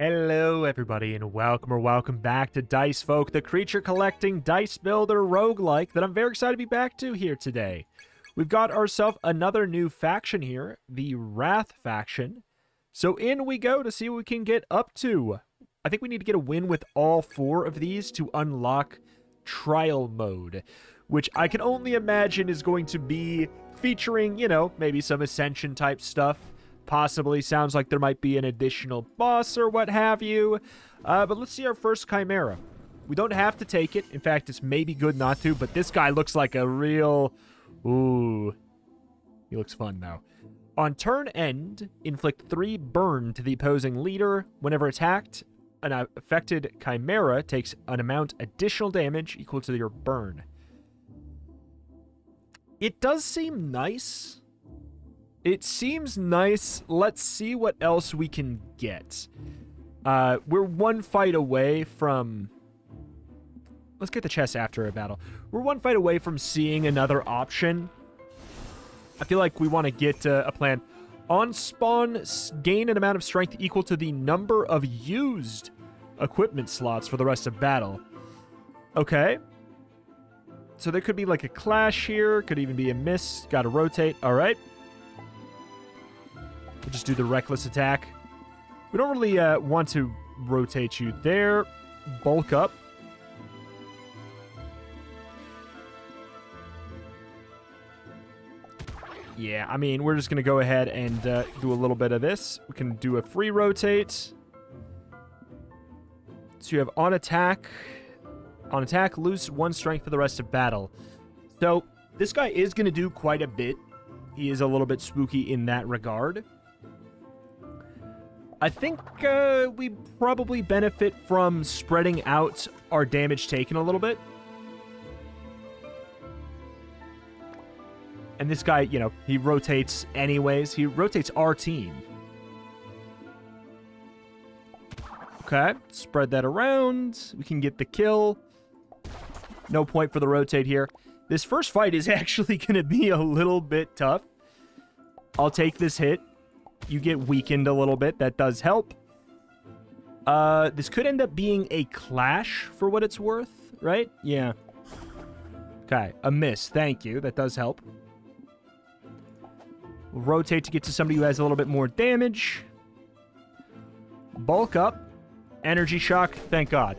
Hello, everybody, and welcome or welcome back to Dicefolk, the creature collecting dice builder roguelike that I'm very excited to be back to here today. We've got ourselves another new faction here, the Wrath faction. So in we go to see what we can get up to. I think we need to get a win with all four of these to unlock trial mode, which I can only imagine is going to be featuring, you know, maybe some ascension type stuff Possibly sounds like there might be an additional boss or what have you. Uh, but let's see our first Chimera. We don't have to take it. In fact, it's maybe good not to, but this guy looks like a real... Ooh. He looks fun, though. On turn end, inflict 3 burn to the opposing leader. Whenever attacked, an affected Chimera takes an amount additional damage equal to your burn. It does seem nice it seems nice. Let's see what else we can get. Uh, we're one fight away from... Let's get the chest after a battle. We're one fight away from seeing another option. I feel like we want to get uh, a plan. On spawn, gain an amount of strength equal to the number of used equipment slots for the rest of battle. Okay. So there could be like a clash here. Could even be a miss. Got to rotate. All right. We'll just do the reckless attack. We don't really uh, want to rotate you there. Bulk up. Yeah, I mean, we're just going to go ahead and uh, do a little bit of this. We can do a free rotate. So you have on attack. On attack, lose one strength for the rest of battle. So this guy is going to do quite a bit. He is a little bit spooky in that regard. I think uh, we probably benefit from spreading out our damage taken a little bit. And this guy, you know, he rotates anyways. He rotates our team. Okay, spread that around. We can get the kill. No point for the rotate here. This first fight is actually going to be a little bit tough. I'll take this hit you get weakened a little bit. That does help. Uh, this could end up being a clash for what it's worth, right? Yeah. Okay, a miss. Thank you. That does help. Rotate to get to somebody who has a little bit more damage. Bulk up. Energy shock. Thank God.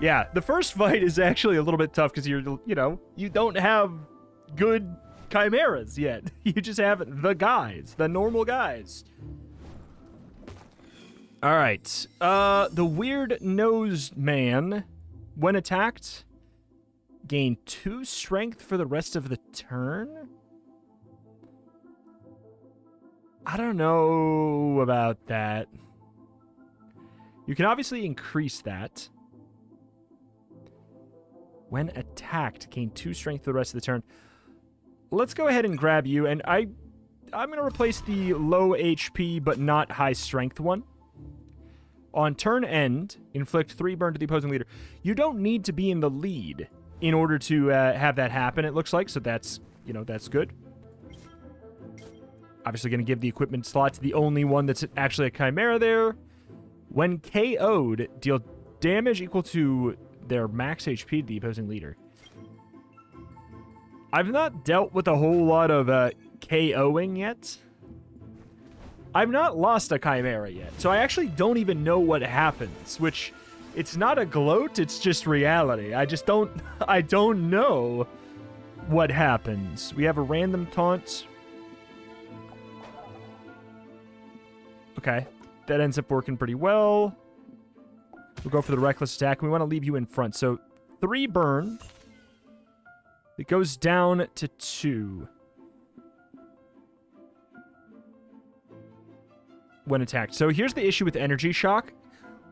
Yeah, the first fight is actually a little bit tough because you're, you know, you don't have good chimeras yet. You just have the guys, the normal guys. All right. Uh, the weird-nosed man, when attacked, gain two strength for the rest of the turn? I don't know about that. You can obviously increase that. When attacked, gain two strength for the rest of the turn let's go ahead and grab you, and I, I'm going to replace the low HP but not high strength one. On turn end, inflict three burn to the opposing leader. You don't need to be in the lead in order to uh, have that happen, it looks like, so that's, you know, that's good. Obviously going to give the equipment slot to the only one that's actually a Chimera there. When KO'd, deal damage equal to their max HP to the opposing leader. I've not dealt with a whole lot of uh, KOing yet. I've not lost a Chimera yet, so I actually don't even know what happens, which it's not a gloat, it's just reality. I just don't I don't know what happens. We have a random taunt. Okay, that ends up working pretty well. We'll go for the reckless attack. We want to leave you in front. So three burn. It goes down to two. When attacked. So here's the issue with Energy Shock.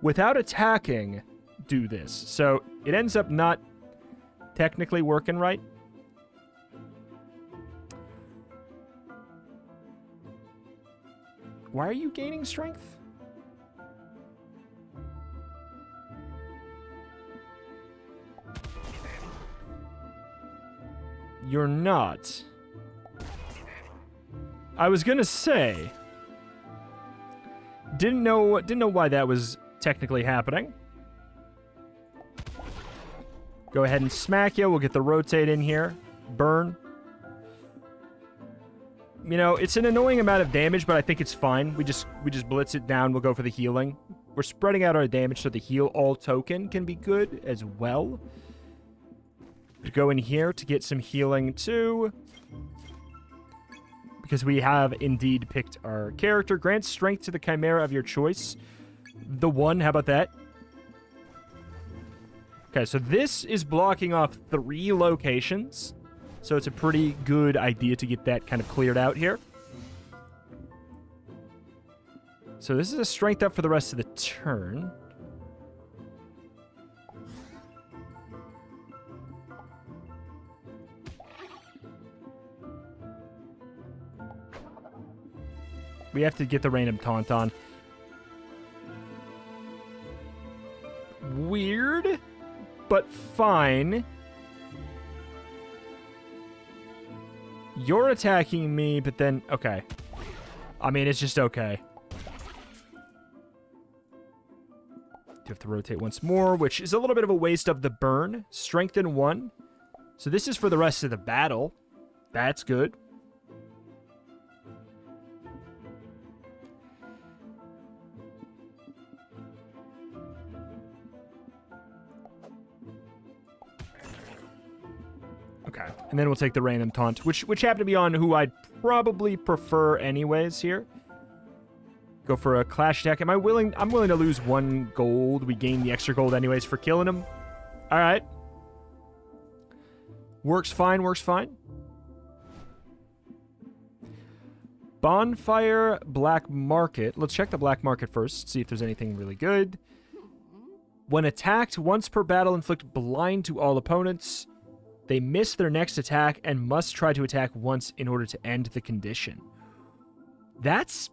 Without attacking, do this. So it ends up not technically working right. Why are you gaining strength? You're not. I was gonna say. Didn't know didn't know why that was technically happening. Go ahead and smack you. We'll get the rotate in here. Burn. You know, it's an annoying amount of damage, but I think it's fine. We just we just blitz it down. We'll go for the healing. We're spreading out our damage so the heal all token can be good as well. Go in here to get some healing too because we have indeed picked our character. Grant strength to the chimera of your choice. The one, how about that? Okay, so this is blocking off three locations. So it's a pretty good idea to get that kind of cleared out here. So this is a strength up for the rest of the turn. We have to get the random taunt on. Weird, but fine. You're attacking me, but then... Okay. I mean, it's just okay. Do have to rotate once more, which is a little bit of a waste of the burn. Strengthen one. So this is for the rest of the battle. That's good. And then we'll take the random taunt, which which happened to be on who I'd probably prefer anyways here. Go for a clash attack. Am I willing? I'm willing to lose one gold. We gain the extra gold anyways for killing him. All right. Works fine, works fine. Bonfire Black Market. Let's check the Black Market first, see if there's anything really good. When attacked, once per battle, inflict blind to all opponents. They miss their next attack and must try to attack once in order to end the condition. That's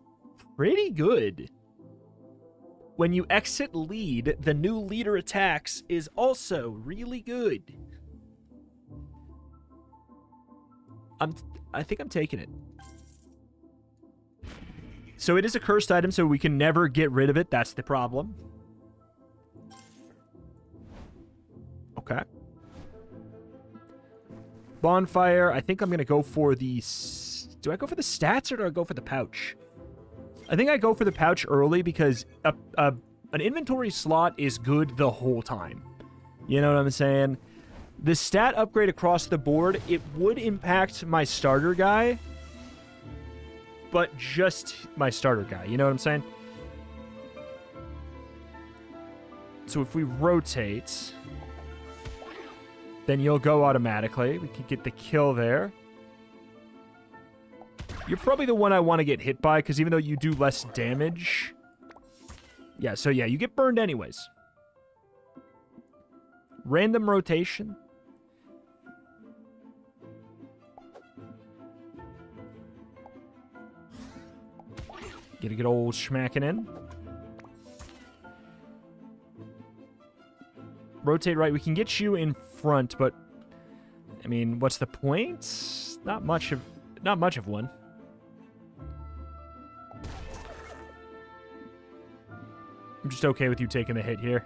pretty good. When you exit lead, the new leader attacks is also really good. I'm I think I'm taking it. So it is a cursed item, so we can never get rid of it. That's the problem. Bonfire. I think I'm going to go for the... Do I go for the stats or do I go for the pouch? I think I go for the pouch early because a, a, an inventory slot is good the whole time. You know what I'm saying? The stat upgrade across the board, it would impact my starter guy, but just my starter guy. You know what I'm saying? So if we rotate, then you'll go automatically. We can get the kill there. You're probably the one I want to get hit by, because even though you do less damage... Yeah, so yeah, you get burned anyways. Random rotation. Get a good old smacking in. Rotate right. We can get you in front, but I mean, what's the point? Not much of not much of one. I'm just okay with you taking the hit here.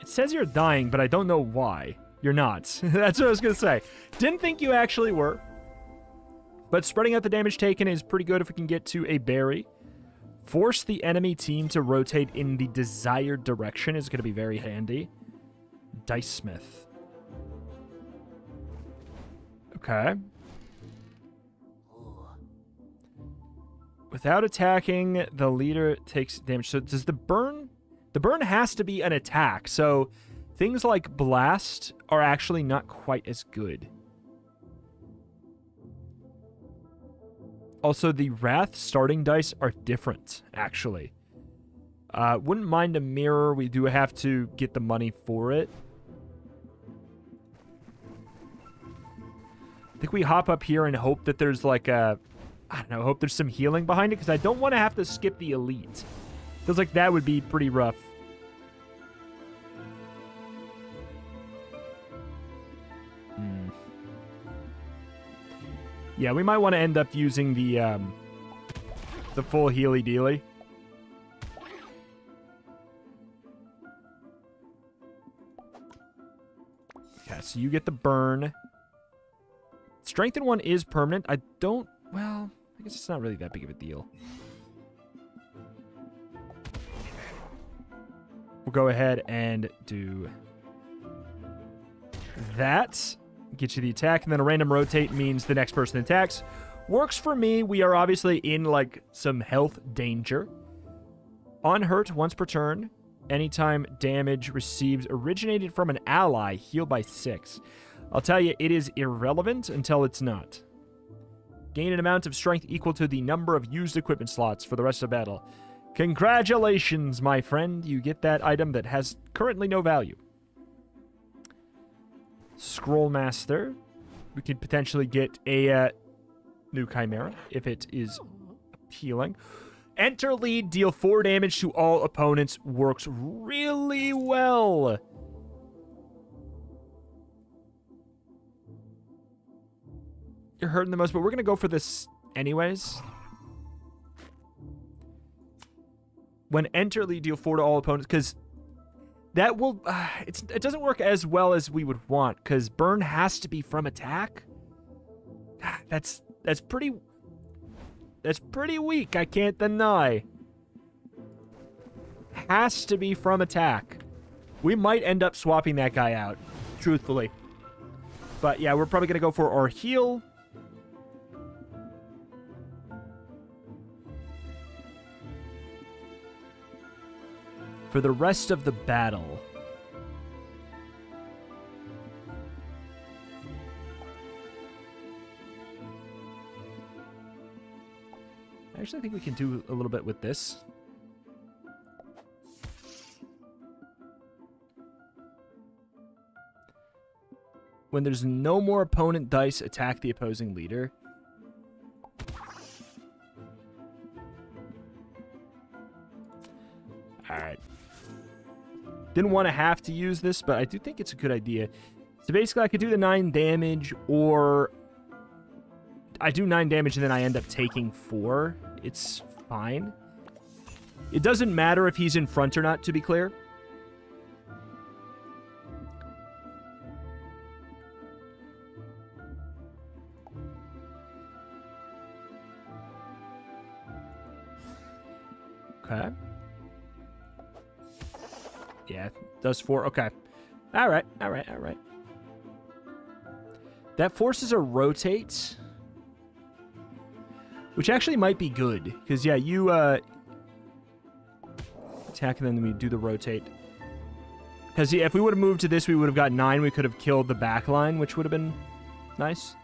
It says you're dying, but I don't know why. You're not. That's what I was going to say. Didn't think you actually were. But spreading out the damage taken is pretty good if we can get to a berry. Force the enemy team to rotate in the desired direction is going to be very handy. Dice Smith. Okay. Without attacking, the leader takes damage. So does the burn... The burn has to be an attack, so things like blast are actually not quite as good. Also, the Wrath starting dice are different, actually. Uh, wouldn't mind a mirror. We do have to get the money for it. I think we hop up here and hope that there's like a... I don't know, hope there's some healing behind it, because I don't want to have to skip the elite. Feels like that would be pretty rough. Yeah, we might want to end up using the um, the full Healy Dealy. Okay, so you get the burn. Strengthen one is permanent. I don't... Well, I guess it's not really that big of a deal. We'll go ahead and do that. Get you the attack, and then a random rotate means the next person attacks. Works for me. We are obviously in, like, some health danger. Unhurt once per turn. Anytime damage received originated from an ally, heal by 6. I'll tell you, it is irrelevant until it's not. Gain an amount of strength equal to the number of used equipment slots for the rest of the battle. Congratulations, my friend. You get that item that has currently no value. Scroll Master. We could potentially get a uh, new Chimera if it is appealing. Enter lead, deal 4 damage to all opponents. Works really well. You're hurting the most, but we're going to go for this anyways. When enter lead, deal 4 to all opponents, because that will... Uh, it's, it doesn't work as well as we would want, because burn has to be from attack. That's that's pretty that's pretty weak, I can't deny. Has to be from attack. We might end up swapping that guy out, truthfully. But yeah, we're probably going to go for our heal. For the rest of the battle, I Actually, I think we can do a little bit with this. When there's no more opponent dice, attack the opposing leader. Alright. Didn't want to have to use this, but I do think it's a good idea. So basically, I could do the 9 damage, or I do 9 damage and then I end up taking 4 it's fine. It doesn't matter if he's in front or not, to be clear. Okay. Yeah, does four. Okay. All right, all right, all right. That forces a rotate. Which actually might be good. Because, yeah, you uh, attack and then we do the rotate. Because yeah, if we would have moved to this, we would have got 9. We could have killed the back line, which would have been nice.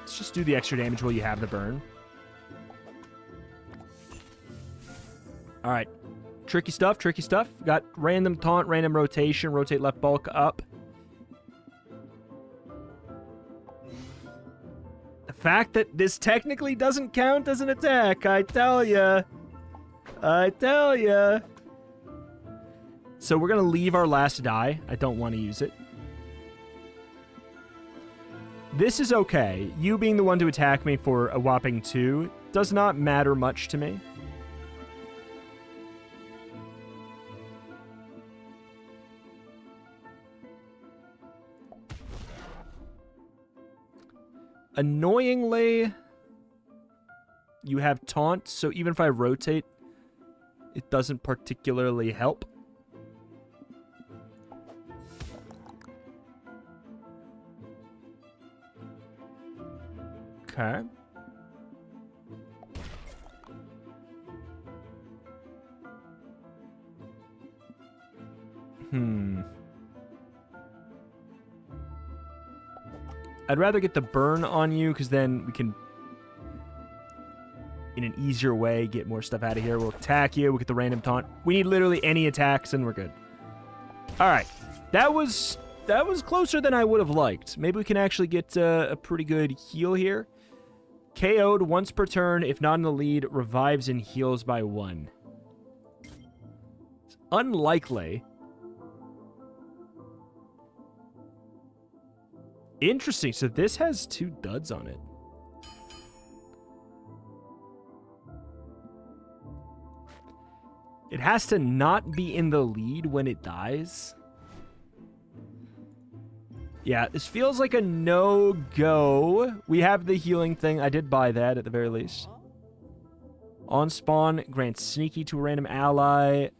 Let's just do the extra damage while you have the burn. Alright. Tricky stuff, tricky stuff. Got random taunt, random rotation, rotate left bulk up. The fact that this technically doesn't count as an attack, I tell ya. I tell ya. So we're going to leave our last die. I don't want to use it. This is okay. You being the one to attack me for a whopping two does not matter much to me. Annoyingly, you have taunt, so even if I rotate, it doesn't particularly help. Okay. Hmm. I'd rather get the burn on you because then we can, in an easier way, get more stuff out of here. We'll attack you. We'll get the random taunt. We need literally any attacks and we're good. All right. That was that was closer than I would have liked. Maybe we can actually get uh, a pretty good heal here. KO'd once per turn. If not in the lead, revives and heals by one. It's unlikely. Interesting. So this has two duds on it. It has to not be in the lead when it dies. Yeah, this feels like a no-go. We have the healing thing. I did buy that at the very least. On spawn, grant sneaky to a random ally.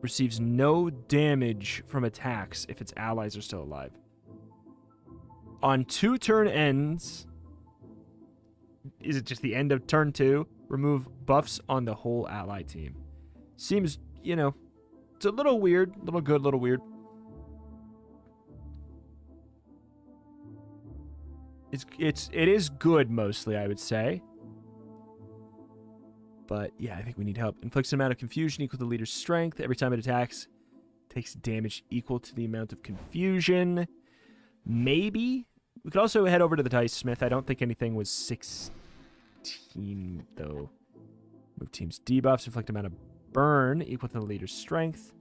Receives no damage from attacks if its allies are still alive. On two turn ends, is it just the end of turn two? Remove buffs on the whole ally team. Seems, you know, it's a little weird, little good, a little weird. It's it's it is good mostly, I would say. But yeah, I think we need help. Inflicts an amount of confusion equal to the leader's strength. Every time it attacks, takes damage equal to the amount of confusion. Maybe. We could also head over to the Dice Smith. I don't think anything was 16, though. Move team's debuffs. Inflict amount of burn equal to the leader's strength.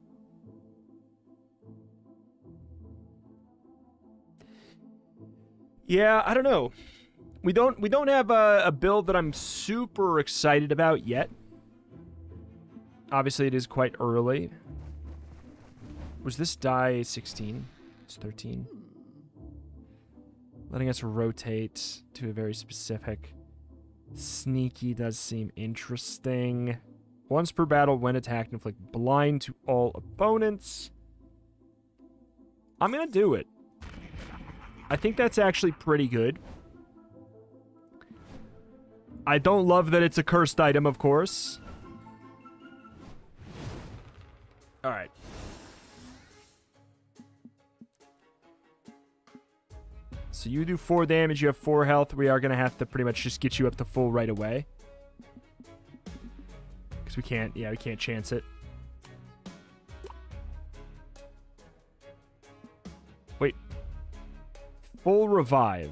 Yeah, I don't know. We don't we don't have a, a build that I'm super excited about yet. Obviously, it is quite early. Was this die 16? It's 13. Letting us rotate to a very specific. Sneaky does seem interesting. Once per battle, when attacked, inflict blind to all opponents. I'm going to do it. I think that's actually pretty good. I don't love that it's a cursed item, of course. Alright. So you do 4 damage, you have 4 health. We are going to have to pretty much just get you up to full right away. Because we can't, yeah, we can't chance it. Wait. Full revive.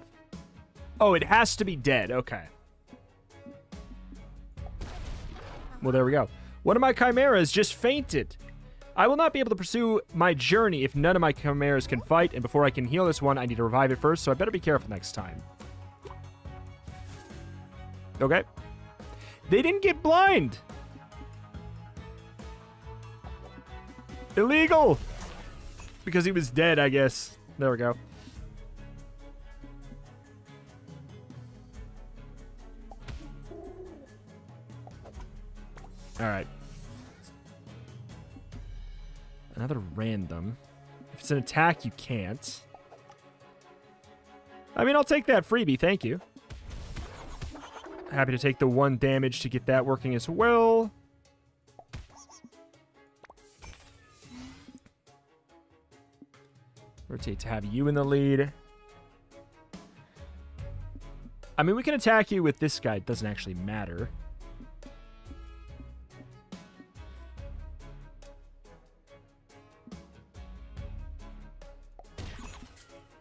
Oh, it has to be dead. Okay. Well, there we go. One of my chimeras just fainted. I will not be able to pursue my journey if none of my chimeras can fight, and before I can heal this one, I need to revive it first, so I better be careful next time. Okay. They didn't get blind! Illegal! Because he was dead, I guess. There we go. Alright. Another random. If it's an attack, you can't. I mean, I'll take that freebie, thank you. Happy to take the one damage to get that working as well. Rotate to have you in the lead. I mean, we can attack you with this guy. It doesn't actually matter.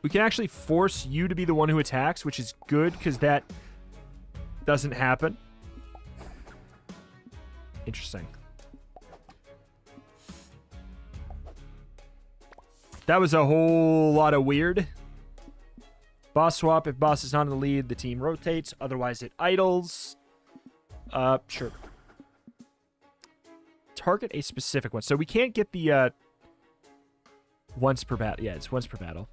We can actually force you to be the one who attacks, which is good because that doesn't happen. Interesting. That was a whole lot of weird. Boss swap. If boss is not in the lead, the team rotates. Otherwise, it idles. Uh, sure. Target a specific one. So we can't get the, uh, once per battle. Yeah, it's once per battle.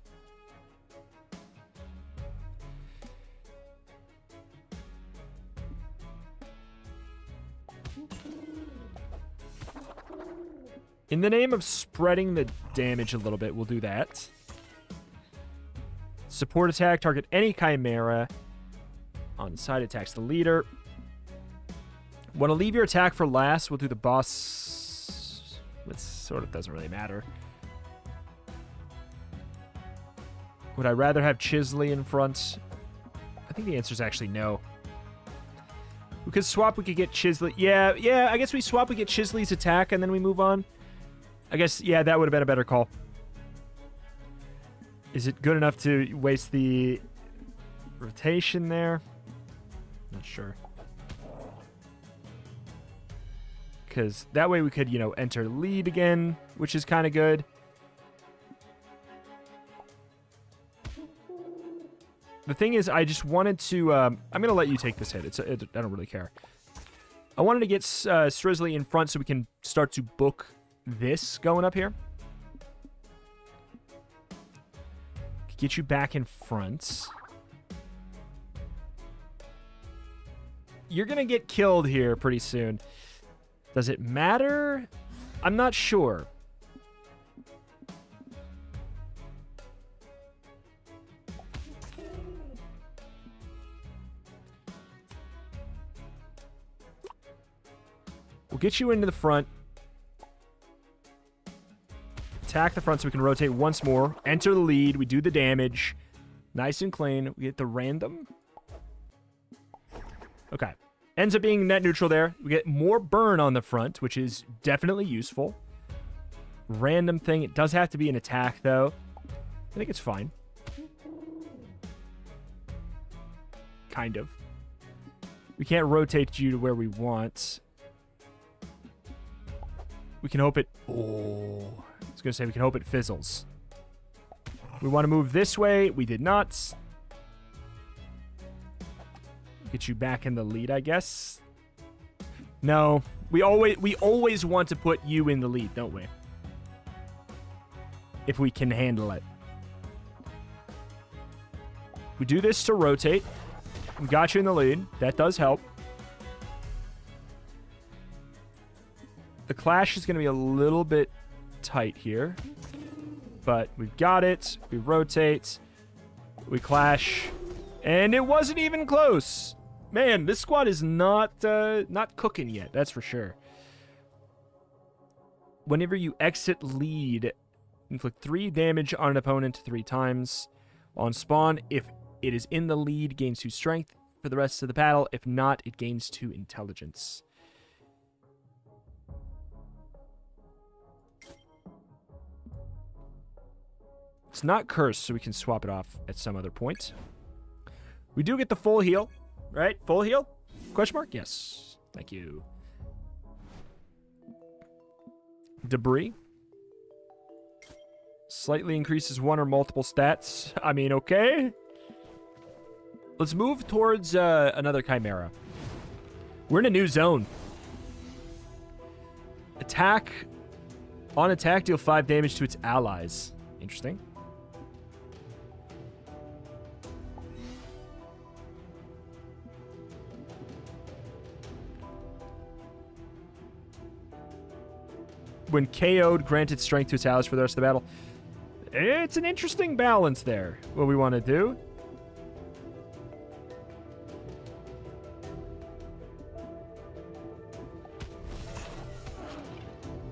In the name of spreading the damage a little bit, we'll do that. Support attack, target any chimera. On side attacks the leader. Want to leave your attack for last? We'll do the boss. It sort of doesn't really matter. Would I rather have Chisley in front? I think the answer is actually no. We could swap, we could get Chisley. Yeah, yeah, I guess we swap, we get Chisley's attack, and then we move on. I guess, yeah, that would have been a better call. Is it good enough to waste the rotation there? Not sure. Because that way we could, you know, enter lead again, which is kind of good. The thing is, I just wanted to... Um, I'm going to let you take this hit. It's a, it, I don't really care. I wanted to get uh, Srizzly in front so we can start to book this going up here. Get you back in front. You're going to get killed here pretty soon. Does it matter? I'm not sure. We'll get you into the front. Attack the front so we can rotate once more. Enter the lead. We do the damage. Nice and clean. We get the random. Okay. Ends up being net neutral there. We get more burn on the front, which is definitely useful. Random thing. It does have to be an attack, though. I think it's fine. Kind of. We can't rotate you to where we want. We can hope it... Oh... Was going to say we can hope it fizzles. We want to move this way. We did not. Get you back in the lead, I guess. No. We always we always want to put you in the lead, don't we? If we can handle it. We do this to rotate. We got you in the lead. That does help. The clash is going to be a little bit tight here. But we've got it. We rotate. We clash. And it wasn't even close. Man, this squad is not uh, not cooking yet. That's for sure. Whenever you exit lead, inflict three damage on an opponent three times. On spawn, if it is in the lead, gains two strength for the rest of the battle. If not, it gains two intelligence. It's not cursed, so we can swap it off at some other point. We do get the full heal, right? Full heal? Question mark? Yes. Thank you. Debris. Slightly increases one or multiple stats. I mean, okay. Let's move towards uh, another Chimera. We're in a new zone. Attack. On attack, deal 5 damage to its allies. Interesting. When KO'd, granted strength to its allies for the rest of the battle. It's an interesting balance there, what we want to do.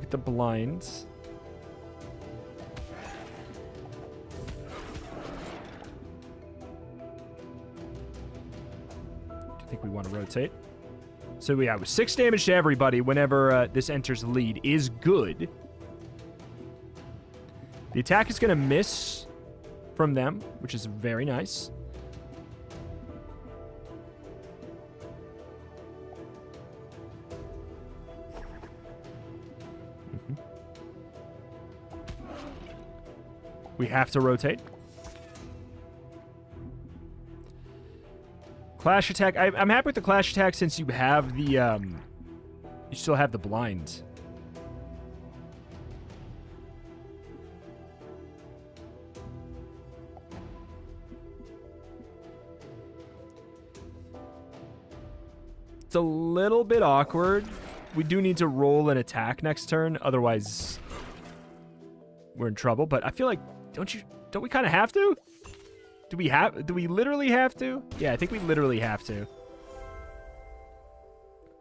Get the blinds. I think we want to rotate. So yeah, six damage to everybody whenever uh, this enters the lead is good. The attack is going to miss from them, which is very nice. Mm-hmm. We have to rotate. Clash attack. I, am happy with the clash attack since you have the, um, you still have the blind. It's a little bit awkward. We do need to roll an attack next turn, otherwise we're in trouble. But I feel like, don't you, don't we kind of have to? Do we have, do we literally have to? Yeah, I think we literally have to.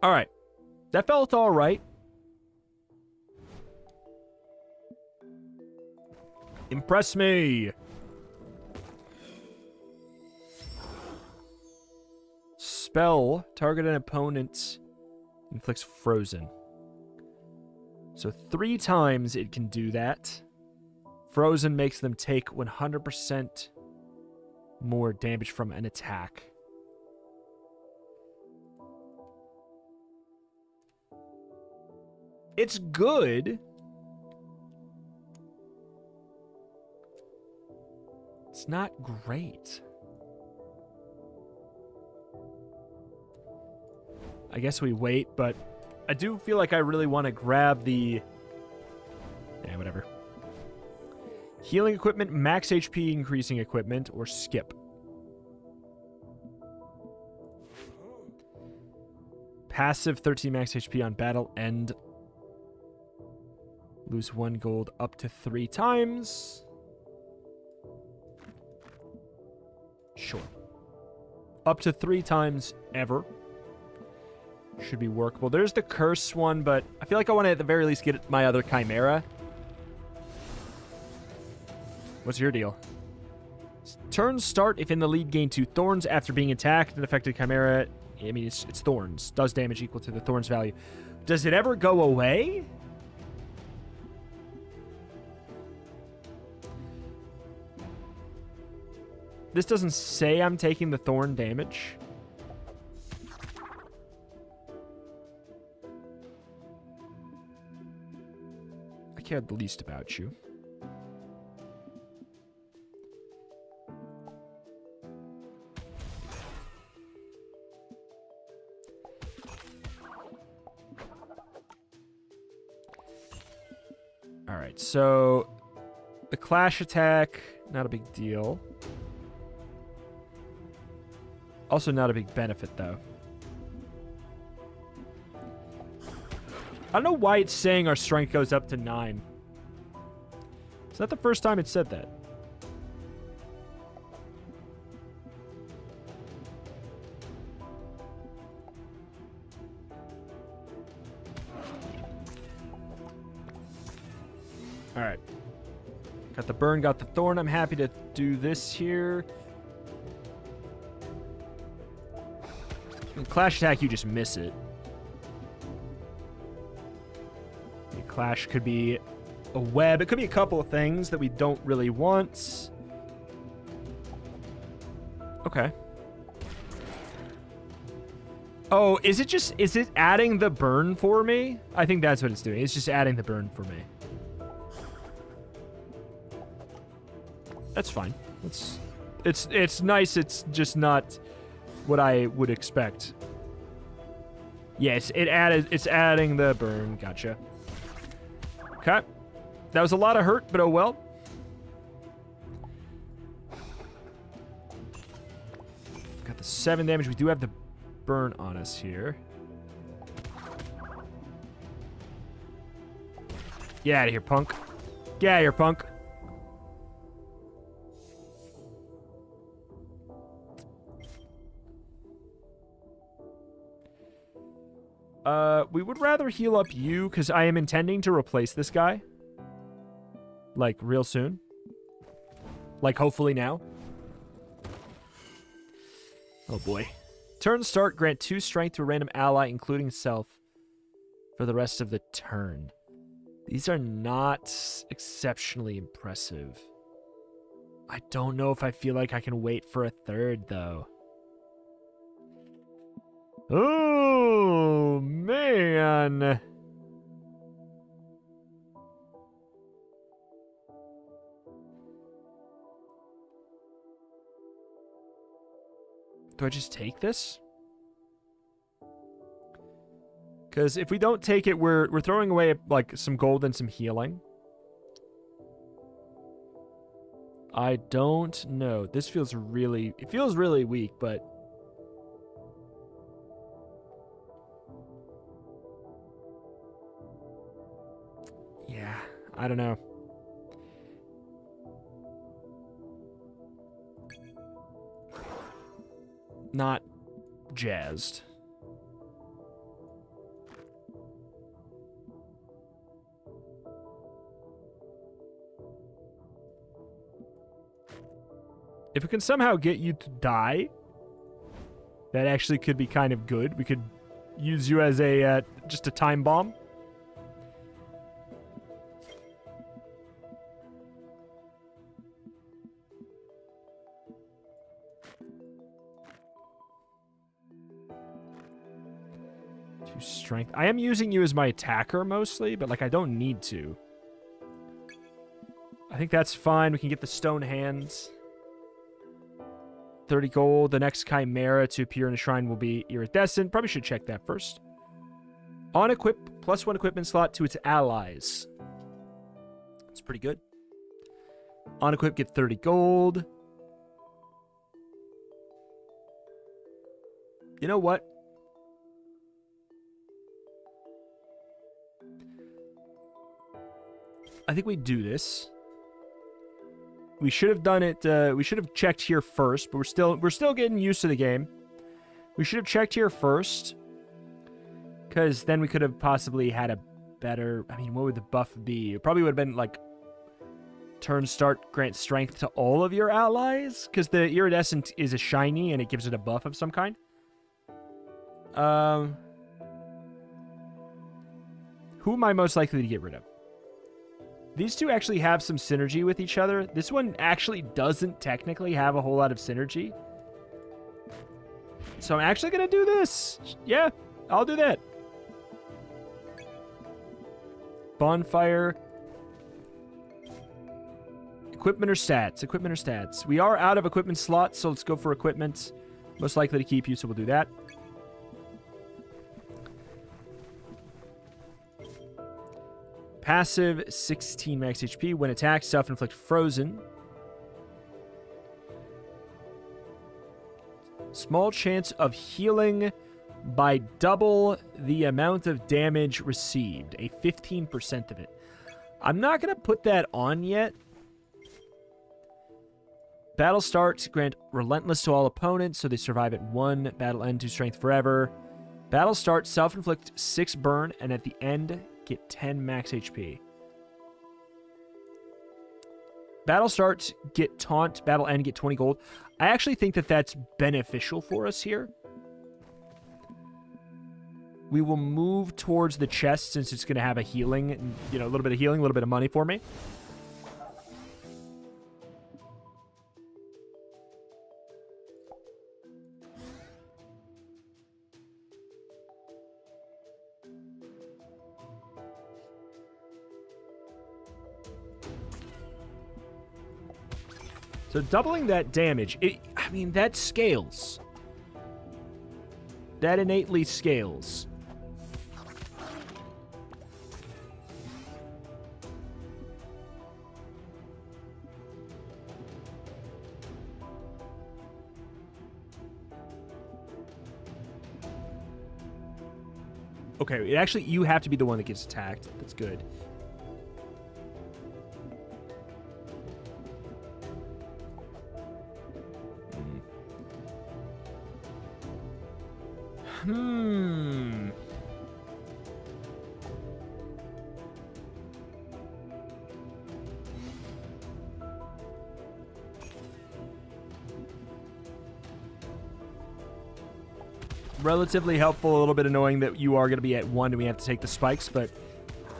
All right. That felt all right. Impress me. Spell. Target an opponent. Inflicts frozen. So three times it can do that. Frozen makes them take 100% more damage from an attack. It's good. It's not great. I guess we wait, but I do feel like I really want to grab the Healing equipment, max HP increasing equipment, or skip. Passive 13 max HP on battle end. Lose one gold up to three times. Sure. Up to three times ever. Should be workable. There's the curse one, but I feel like I want to at the very least get my other chimera. What's your deal? Turns start if in the lead gain two thorns after being attacked. An affected chimera, I mean, it's, it's thorns. Does damage equal to the thorns value. Does it ever go away? This doesn't say I'm taking the thorn damage. I care the least about you. So the clash attack, not a big deal. Also not a big benefit, though. I don't know why it's saying our strength goes up to 9. Is that the first time it said that? Alright. Got the burn, got the thorn. I'm happy to do this here. In Clash Attack, you just miss it. The Clash could be a web. It could be a couple of things that we don't really want. Okay. Oh, is it just, is it adding the burn for me? I think that's what it's doing. It's just adding the burn for me. That's fine. It's, it's, it's nice. It's just not what I would expect. Yes, it added. It's adding the burn. Gotcha. Okay. That was a lot of hurt, but oh well. Got the seven damage. We do have the burn on us here. Get out of here, punk. Get out of here, punk. Uh, we would rather heal up you, because I am intending to replace this guy. Like, real soon. Like, hopefully now. Oh, boy. Turn start, grant two strength to a random ally, including self, for the rest of the turn. These are not exceptionally impressive. I don't know if I feel like I can wait for a third, though. Oh, man. Do I just take this? Because if we don't take it, we're we're throwing away like some gold and some healing. I don't know. This feels really it feels really weak, but I don't know. Not jazzed. If we can somehow get you to die, that actually could be kind of good. We could use you as a uh, just a time bomb. Strength. I am using you as my attacker mostly, but like I don't need to. I think that's fine. We can get the stone hands. 30 gold. The next Chimera to appear in a shrine will be Iridescent. Probably should check that first. On equip, plus one equipment slot to its allies. That's pretty good. On equip, get 30 gold. You know what? I think we do this. We should have done it. Uh, we should have checked here first, but we're still we're still getting used to the game. We should have checked here first, because then we could have possibly had a better. I mean, what would the buff be? It probably would have been like turn start grant strength to all of your allies, because the iridescent is a shiny and it gives it a buff of some kind. Um, who am I most likely to get rid of? These two actually have some synergy with each other. This one actually doesn't technically have a whole lot of synergy. So I'm actually going to do this. Yeah, I'll do that. Bonfire. Equipment or stats? Equipment or stats? We are out of equipment slots, so let's go for equipment. Most likely to keep you, so we'll do that. Passive, 16 max HP. When attacked, self-inflict frozen. Small chance of healing by double the amount of damage received. A 15% of it. I'm not going to put that on yet. Battle starts, grant relentless to all opponents, so they survive at one. Battle end to strength forever. Battle starts, self-inflict 6 burn, and at the end, get 10 max HP. Battle start, get taunt, battle end, get 20 gold. I actually think that that's beneficial for us here. We will move towards the chest since it's going to have a healing, you know, a little bit of healing, a little bit of money for me. So doubling that damage, it, I mean, that scales. That innately scales. Okay, it actually, you have to be the one that gets attacked. That's good. Relatively helpful, a little bit annoying that you are going to be at one and we have to take the spikes, but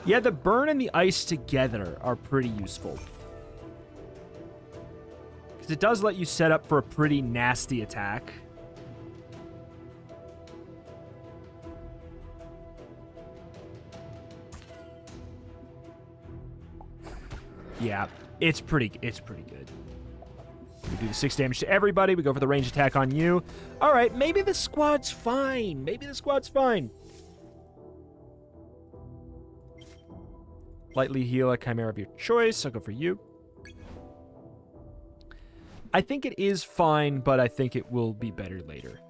yeah, the burn and the ice together are pretty useful. Because it does let you set up for a pretty nasty attack. Yeah, it's pretty it's pretty good. Do the six damage to everybody. We go for the range attack on you. All right, maybe the squad's fine. Maybe the squad's fine. Lightly heal a chimera of your choice. I'll go for you. I think it is fine, but I think it will be better later.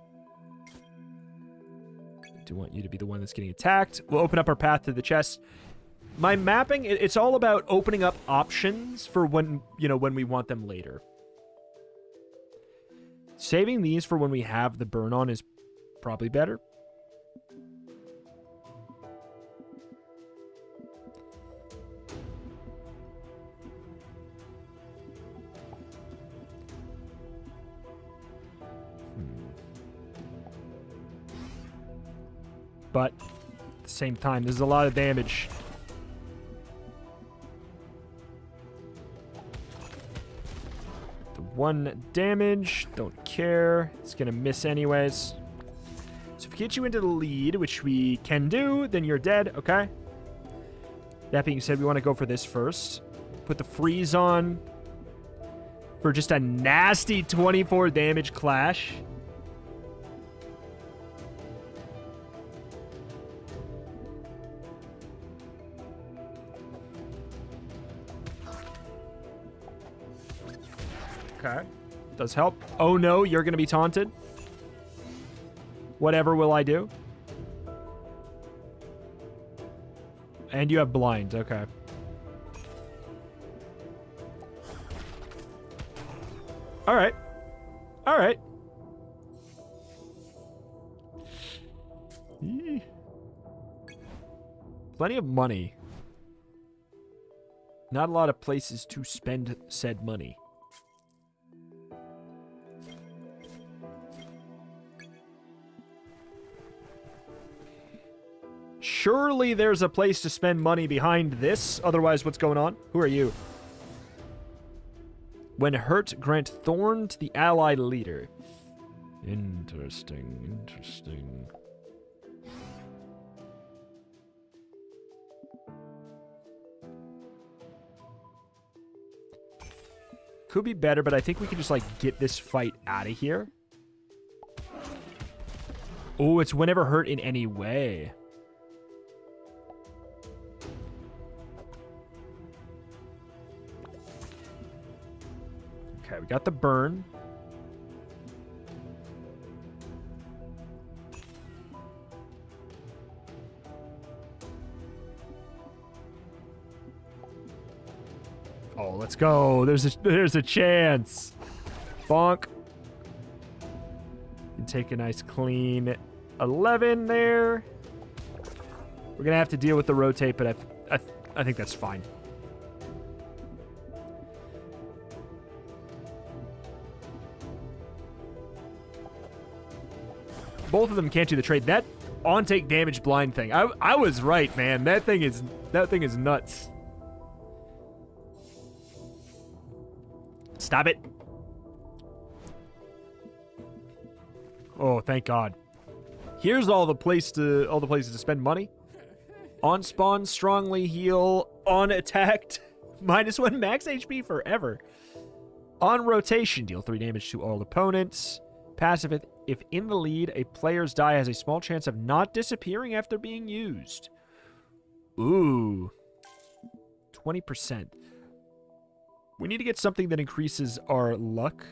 I do want you to be the one that's getting attacked. We'll open up our path to the chest my mapping it's all about opening up options for when you know when we want them later saving these for when we have the burn on is probably better hmm. but at the same time there's a lot of damage One damage. Don't care. It's going to miss anyways. So if we get you into the lead, which we can do, then you're dead. Okay. That being said, we want to go for this first. Put the freeze on. for just a nasty 24 damage clash. Does help. Oh no, you're going to be taunted. Whatever will I do? And you have blind. Okay. All right. All right. Plenty of money. Not a lot of places to spend said money. Surely there's a place to spend money behind this. Otherwise, what's going on? Who are you? When hurt, grant Thorn to the allied leader. Interesting, interesting. Could be better, but I think we can just, like, get this fight out of here. Oh, it's whenever hurt in any way. Okay, we got the burn. Oh, let's go. There's a there's a chance. Bonk. And take a nice clean 11 there. We're going to have to deal with the rotate, but I, I, I think that's fine. Both of them can't do the trade. That on take damage blind thing. I I was right, man. That thing is that thing is nuts. Stop it. Oh, thank God. Here's all the place to all the places to spend money. On spawn, strongly heal, on attacked, minus one max HP forever. On rotation, deal three damage to all opponents. Passive if in the lead, a player's die has a small chance of not disappearing after being used. Ooh. 20%. We need to get something that increases our luck.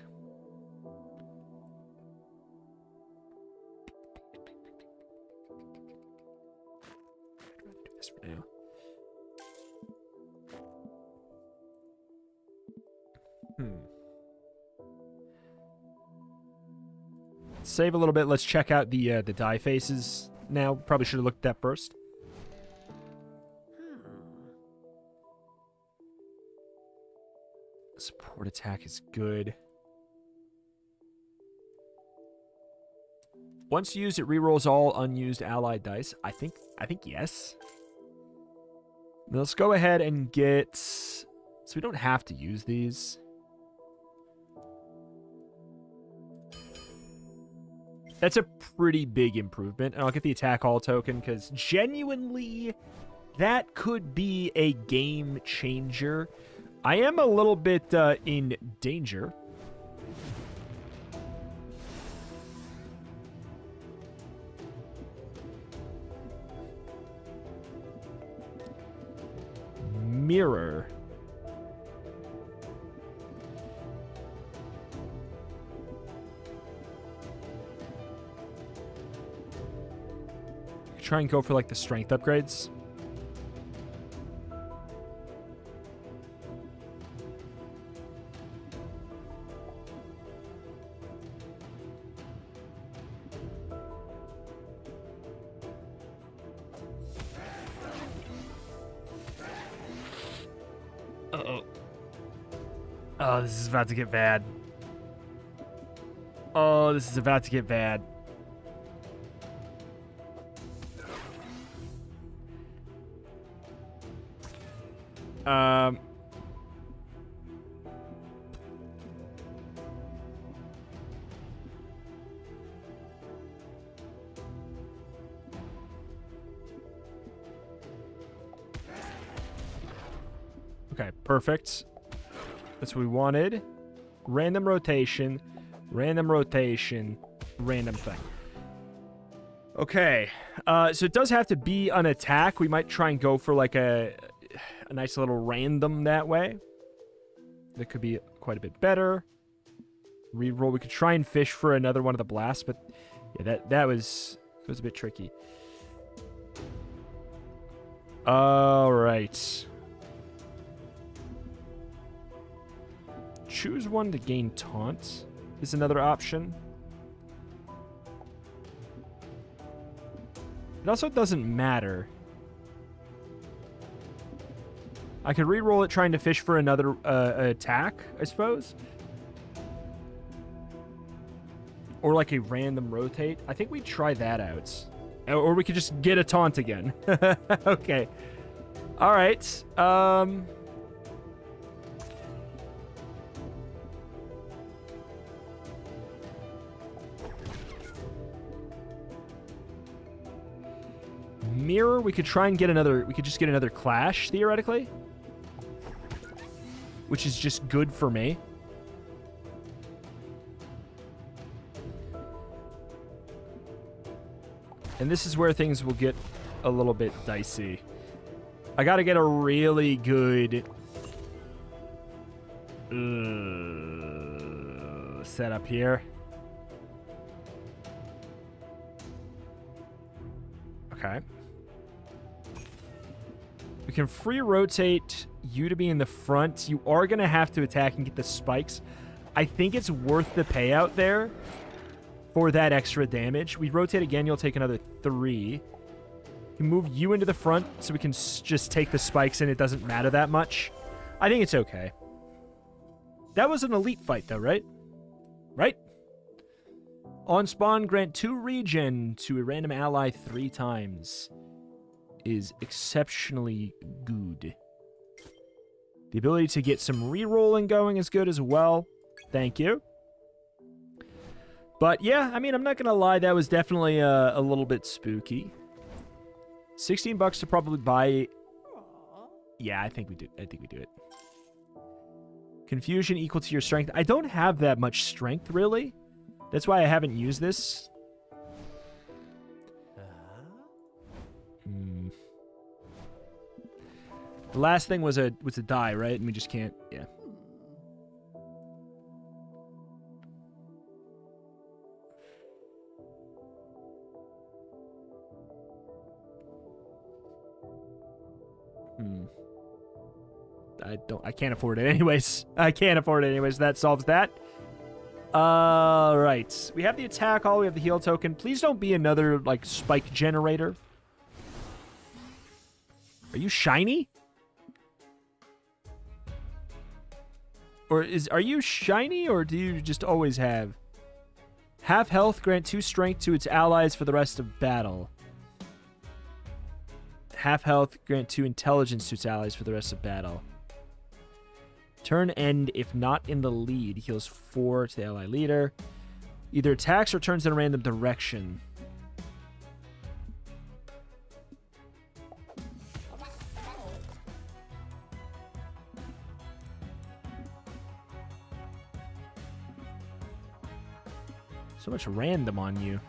Save a little bit. Let's check out the uh, the die faces now. Probably should have looked at that first. Support attack is good. Once used, it rerolls all unused allied dice. I think I think yes. Now let's go ahead and get so we don't have to use these. That's a pretty big improvement. And I'll get the attack all token because genuinely, that could be a game changer. I am a little bit uh, in danger. Mirror. Try and go for like the strength upgrades. Uh-oh. Oh, this is about to get bad. Oh, this is about to get bad. Perfect. That's what we wanted. Random rotation, random rotation, random thing. Okay, uh, so it does have to be an attack. We might try and go for like a, a nice little random that way. That could be quite a bit better. Reroll. We could try and fish for another one of the blasts, but yeah, that that was was a bit tricky. All right. Choose one to gain taunt is another option. It also doesn't matter. I could re-roll it trying to fish for another uh, attack, I suppose. Or like a random rotate. I think we try that out. Or we could just get a taunt again. okay. All right. Um... Mirror, we could try and get another... We could just get another Clash, theoretically. Which is just good for me. And this is where things will get a little bit dicey. I gotta get a really good... Uh, setup here. Okay. We can free rotate you to be in the front. You are going to have to attack and get the spikes. I think it's worth the payout there for that extra damage. We rotate again, you'll take another three. We can move you into the front so we can just take the spikes and it doesn't matter that much. I think it's okay. That was an elite fight, though, right? Right? On spawn, grant two regen to a random ally three times. Is exceptionally good. The ability to get some re-rolling going is good as well. Thank you. But yeah, I mean, I'm not going to lie. That was definitely a, a little bit spooky. 16 bucks to probably buy. Yeah, I think we do. I think we do it. Confusion equal to your strength. I don't have that much strength, really. That's why I haven't used this. The last thing was a was a die, right? And we just can't. Yeah. Hmm. I don't. I can't afford it anyways. I can't afford it anyways. That solves that. All right. We have the attack all. We have the heal token. Please don't be another like spike generator. Are you shiny? Or is are you shiny or do you just always have? Half health, grant two strength to its allies for the rest of battle. Half health, grant two intelligence to its allies for the rest of battle. Turn end, if not in the lead, heals four to the ally leader. Either attacks or turns in a random direction. So much random on you.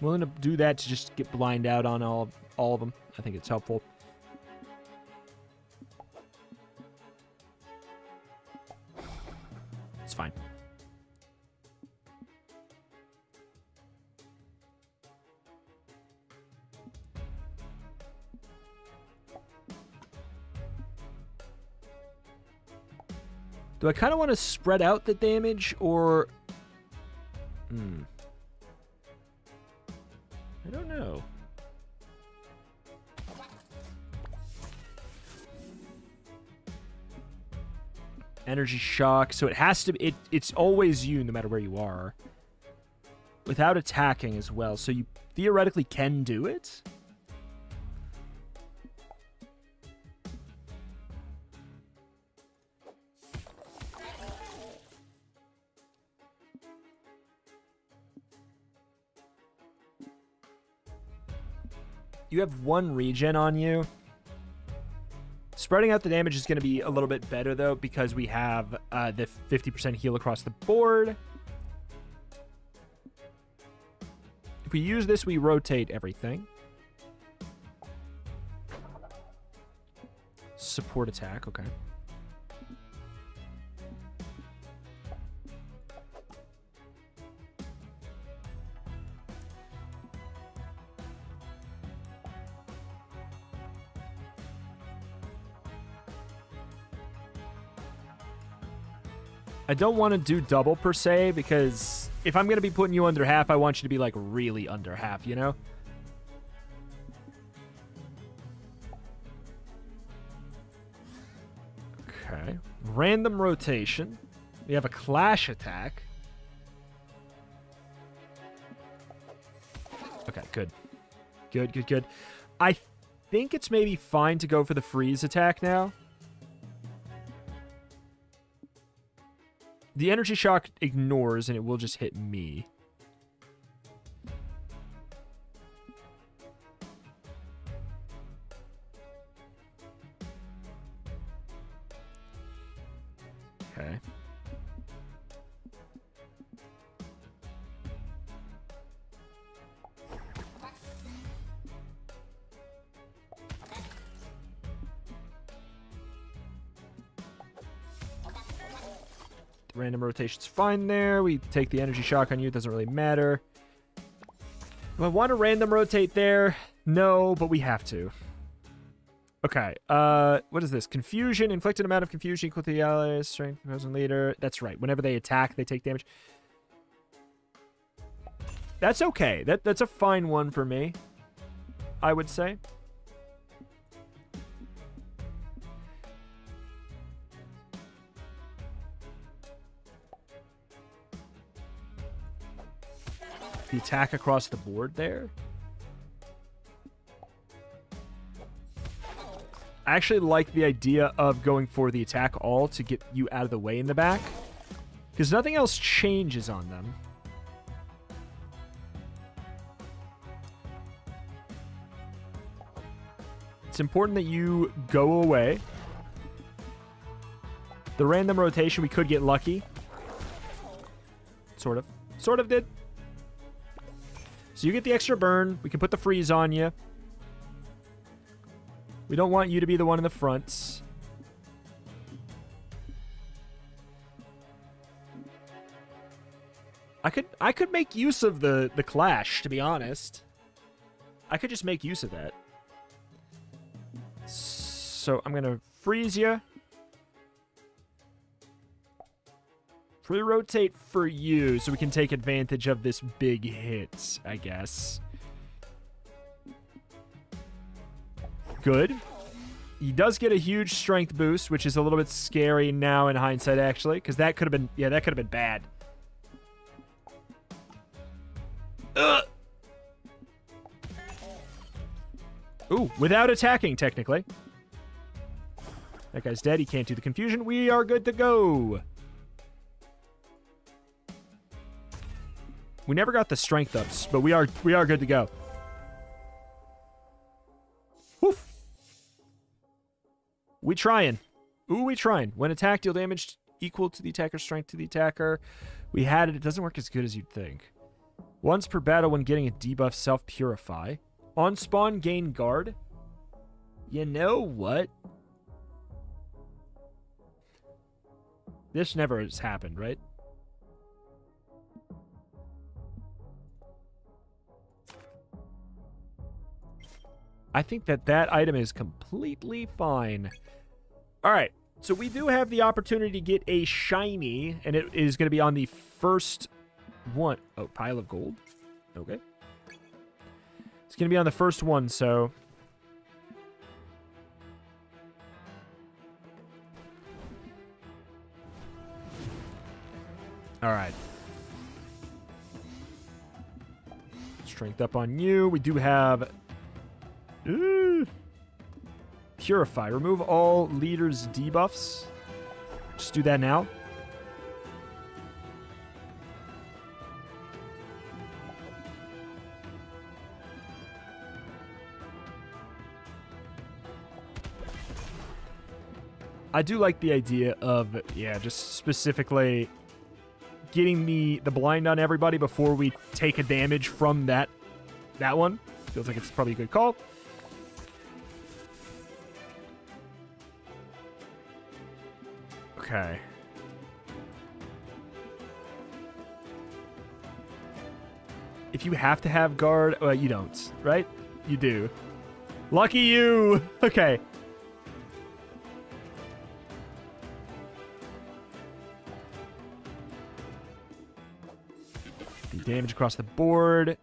willing to do that to just get blind out on all all of them. I think it's helpful. I kind of want to spread out the damage or... Hmm. I don't know. Energy shock. So it has to be... It, it's always you no matter where you are. Without attacking as well. So you theoretically can do it. You have one regen on you. Spreading out the damage is going to be a little bit better, though, because we have uh, the 50% heal across the board. If we use this, we rotate everything. Support attack, okay. I don't want to do double per se because if I'm going to be putting you under half, I want you to be like really under half, you know? Okay. Random rotation. We have a clash attack. Okay, good. Good, good, good. I think it's maybe fine to go for the freeze attack now. The energy shock ignores and it will just hit me. Okay. Random rotation's fine there. We take the energy shock on you. It doesn't really matter. Do I want to random rotate there? No, but we have to. Okay. Uh, what is this? Confusion. Inflicted amount of confusion equal to the allies' strength opposing leader. That's right. Whenever they attack, they take damage. That's okay. That That's a fine one for me, I would say. The attack across the board there. I actually like the idea of going for the attack all to get you out of the way in the back. Because nothing else changes on them. It's important that you go away. The random rotation, we could get lucky. Sort of. Sort of did. So you get the extra burn. We can put the freeze on you. We don't want you to be the one in the front. I could I could make use of the the clash, to be honest. I could just make use of that. So I'm gonna freeze you. Pre-rotate for you so we can take advantage of this big hit, I guess. Good. He does get a huge strength boost, which is a little bit scary now in hindsight, actually, because that could have been, yeah, that could have been bad. Ugh. Ooh, without attacking, technically. That guy's dead. He can't do the confusion. We are good to go. We never got the strength ups, but we are we are good to go. Woof. We trying. Ooh, we trying. When attacked, deal damage equal to the attacker's strength to the attacker. We had it. It doesn't work as good as you'd think. Once per battle when getting a debuff, self-purify. On spawn, gain guard. You know what? This never has happened, right? I think that that item is completely fine. All right, so we do have the opportunity to get a shiny, and it is going to be on the first one. Oh, pile of gold. Okay. It's going to be on the first one, so... All right. Strength up on you. We do have. Purify. Remove all leaders' debuffs. Just do that now. I do like the idea of, yeah, just specifically getting me the blind on everybody before we take a damage from that that one. Feels like it's probably a good call. Okay. If you have to have guard, well, you don't, right? You do. Lucky you! Okay. The damage across the board.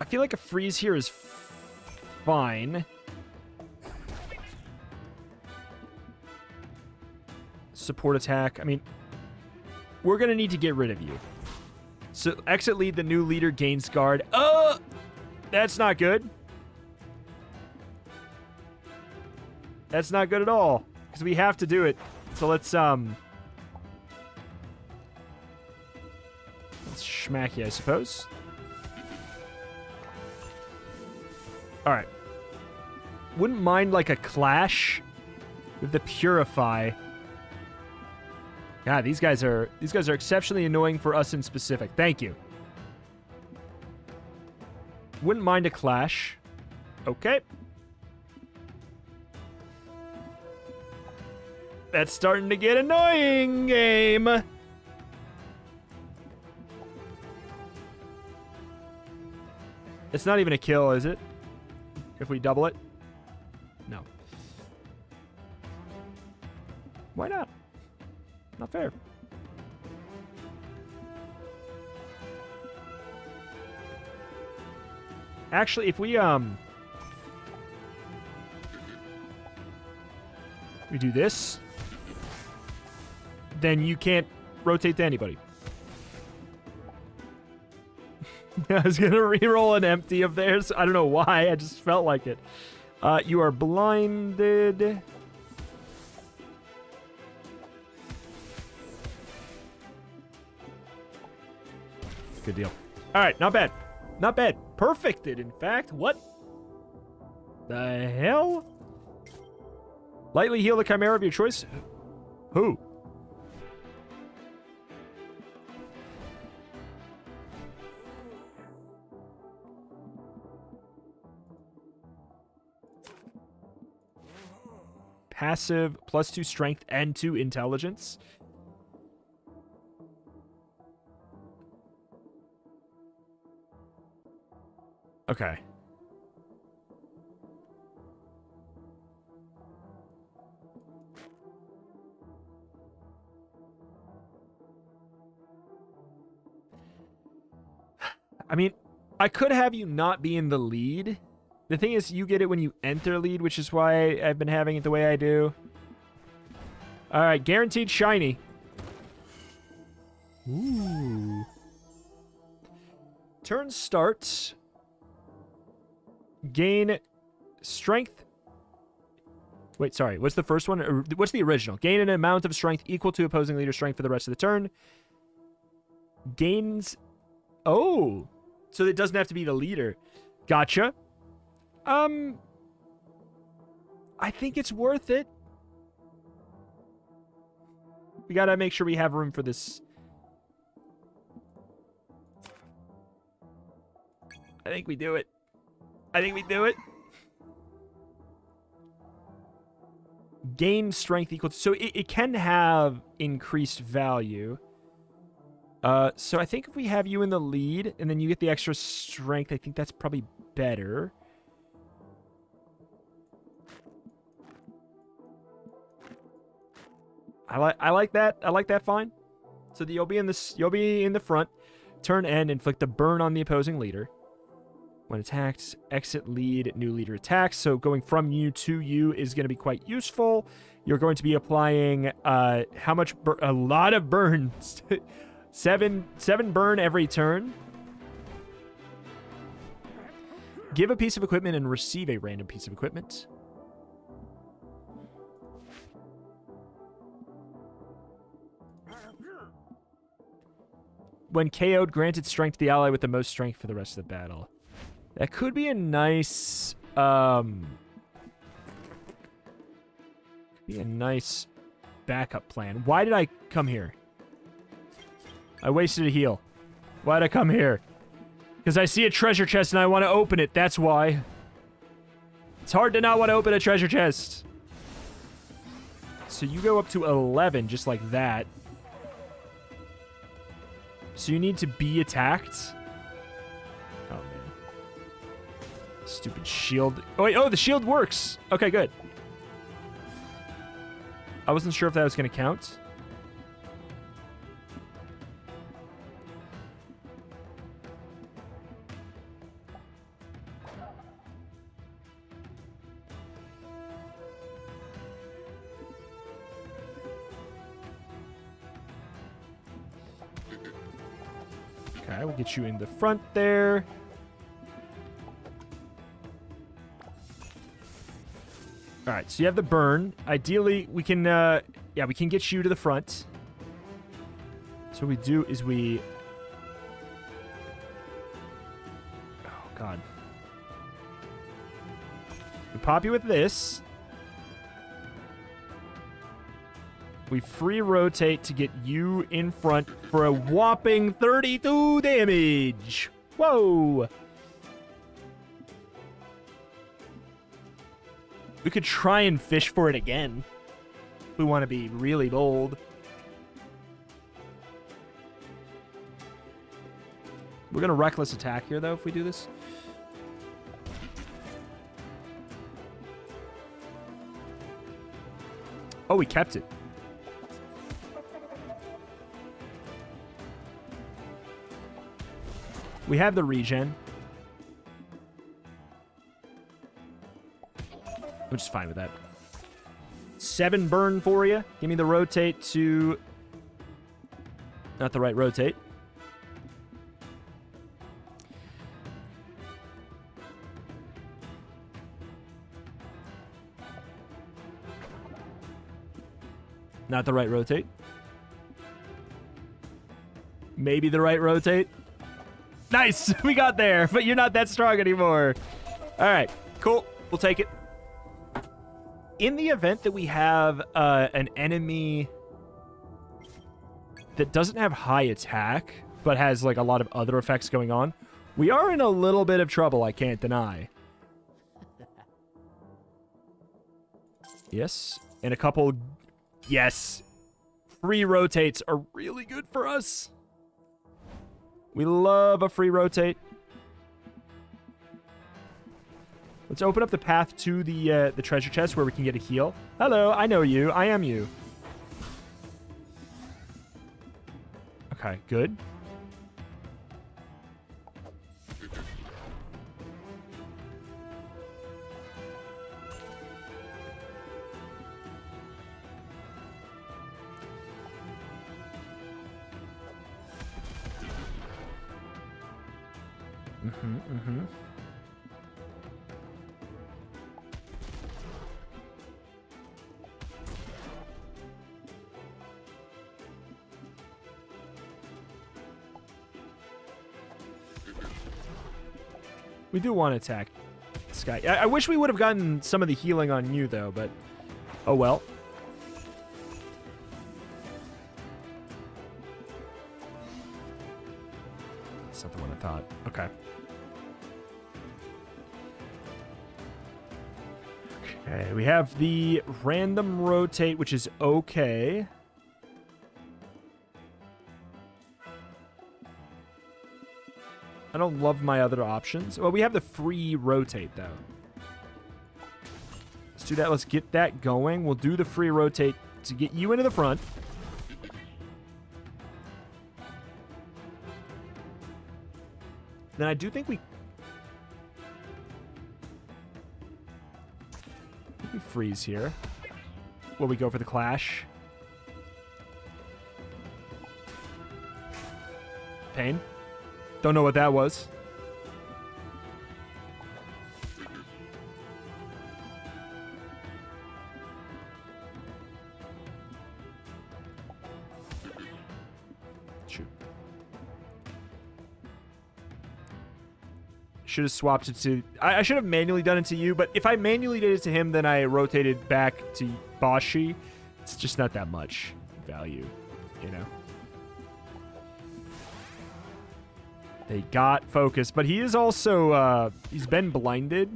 I feel like a freeze here is fine. Support attack. I mean, we're going to need to get rid of you. So exit lead, the new leader gains guard. Oh, that's not good. That's not good at all because we have to do it. So let's um, let's schmack you, I suppose. All right. Wouldn't mind like a clash with the purify. God, these guys are these guys are exceptionally annoying for us in specific. Thank you. Wouldn't mind a clash. Okay. That's starting to get annoying, game. It's not even a kill, is it? If we double it? No. Why not? Not fair. Actually, if we, um... We do this, then you can't rotate to anybody. I was to re-roll an empty of theirs. I don't know why. I just felt like it. Uh, you are blinded. Good deal. All right, not bad. Not bad. Perfected, in fact. What the hell? Lightly heal the Chimera of your choice. Who? Passive, plus two strength and two intelligence. Okay. I mean, I could have you not be in the lead. The thing is, you get it when you enter lead, which is why I've been having it the way I do. All right, guaranteed shiny. Ooh. Turn starts gain strength. Wait, sorry. What's the first one? What's the original? Gain an amount of strength equal to opposing leader strength for the rest of the turn. Gains. Oh, so it doesn't have to be the leader. Gotcha. Um, I think it's worth it. We gotta make sure we have room for this. I think we do it. I think we do it. Gain strength equal to... So it, it can have increased value. Uh, so I think if we have you in the lead, and then you get the extra strength, I think that's probably better. I like I like that. I like that fine. So the, you'll be in this you'll be in the front. Turn end, inflict a burn on the opposing leader. When attacked, exit lead, new leader attacks. So going from you to you is going to be quite useful. You're going to be applying uh, how much? a lot of burns. seven, seven burn every turn. Give a piece of equipment and receive a random piece of equipment. When KO'd, granted strength to the ally with the most strength for the rest of the battle. That could be a nice... Um, Be a nice backup plan. Why did I come here? I wasted a heal. Why'd I come here? Because I see a treasure chest and I want to open it. That's why. It's hard to not want to open a treasure chest. So you go up to 11 just like that. So you need to be attacked. Stupid shield. Oh, wait. Oh, the shield works. Okay, good. I wasn't sure if that was going to count. Okay, we'll get you in the front there. All right, so you have the burn. Ideally, we can, uh, yeah, we can get you to the front. So what we do is we... Oh, God. We pop you with this. We free rotate to get you in front for a whopping 32 damage. Whoa. We could try and fish for it again. If we want to be really bold. We're going to reckless attack here, though, if we do this. Oh, we kept it. We have the regen. I'm just fine with that. Seven burn for you. Give me the rotate to... Not the right rotate. Not the right rotate. Maybe the right rotate. Nice! We got there, but you're not that strong anymore. All right, cool. We'll take it. In the event that we have uh, an enemy that doesn't have high attack, but has like a lot of other effects going on, we are in a little bit of trouble, I can't deny. Yes, and a couple... Yes. Free rotates are really good for us. We love a free rotate. Let's open up the path to the uh, the treasure chest where we can get a heal. Hello, I know you. I am you. Okay, good. Mm-hmm, mm-hmm. We do want to attack this guy. I, I wish we would have gotten some of the healing on you, though, but... Oh, well. That's not the one I thought. Okay. Okay, we have the random rotate, which is okay. I don't love my other options. Well, we have the free rotate, though. Let's do that. Let's get that going. We'll do the free rotate to get you into the front. Then I do think we... we freeze here. Will we go for the clash? Pain? Don't know what that was. Should have swapped it to... I, I should have manually done it to you, but if I manually did it to him, then I rotated back to Boshi, it's just not that much value, you know? They got focus, but he is also, uh, he's been blinded.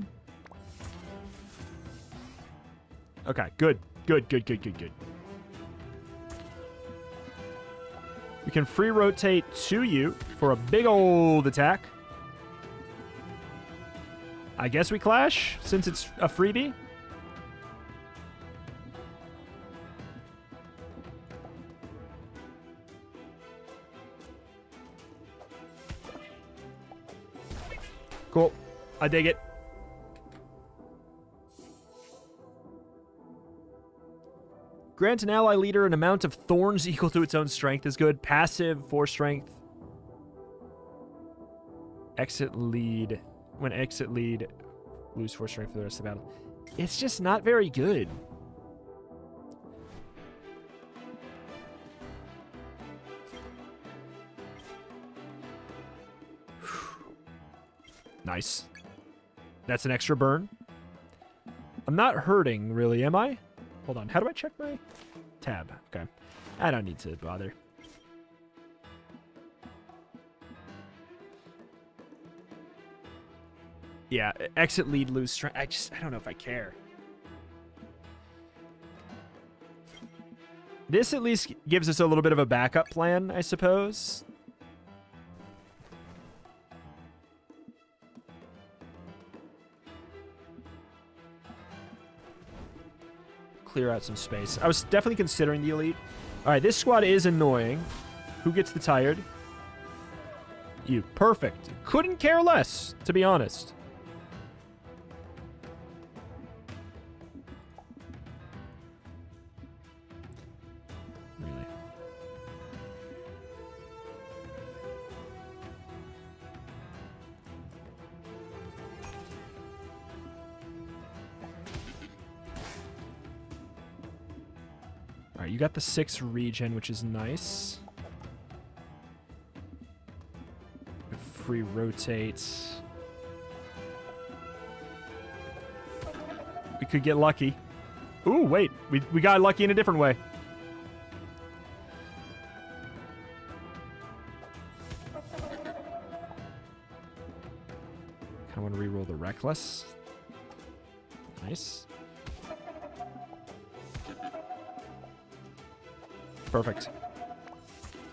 Okay, good. Good, good, good, good, good. We can free rotate to you for a big old attack. I guess we clash since it's a freebie. I dig it. Grant an ally leader an amount of thorns equal to its own strength is good. Passive, 4 strength. Exit lead. When exit lead, lose 4 strength for the rest of the battle. It's just not very good. nice. That's an extra burn. I'm not hurting, really, am I? Hold on. How do I check my tab? Okay. I don't need to bother. Yeah, exit lead, lose strength. I just, I don't know if I care. This at least gives us a little bit of a backup plan, I suppose. Clear out some space. I was definitely considering the elite. All right, this squad is annoying. Who gets the tired? You. Perfect. Couldn't care less, to be honest. The six regen, which is nice. Free rotates. We could get lucky. Ooh, wait. We, we got lucky in a different way. Of want to re-roll the Reckless. Nice. Perfect.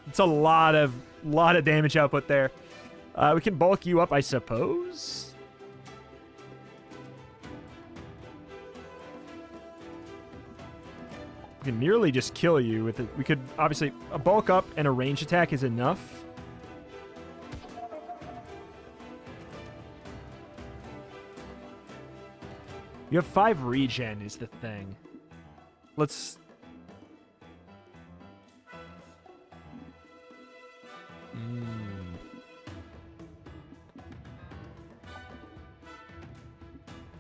It's a lot of lot of damage output there. Uh, we can bulk you up, I suppose. We can nearly just kill you with it. We could obviously a bulk up and a range attack is enough. You have five regen is the thing. Let's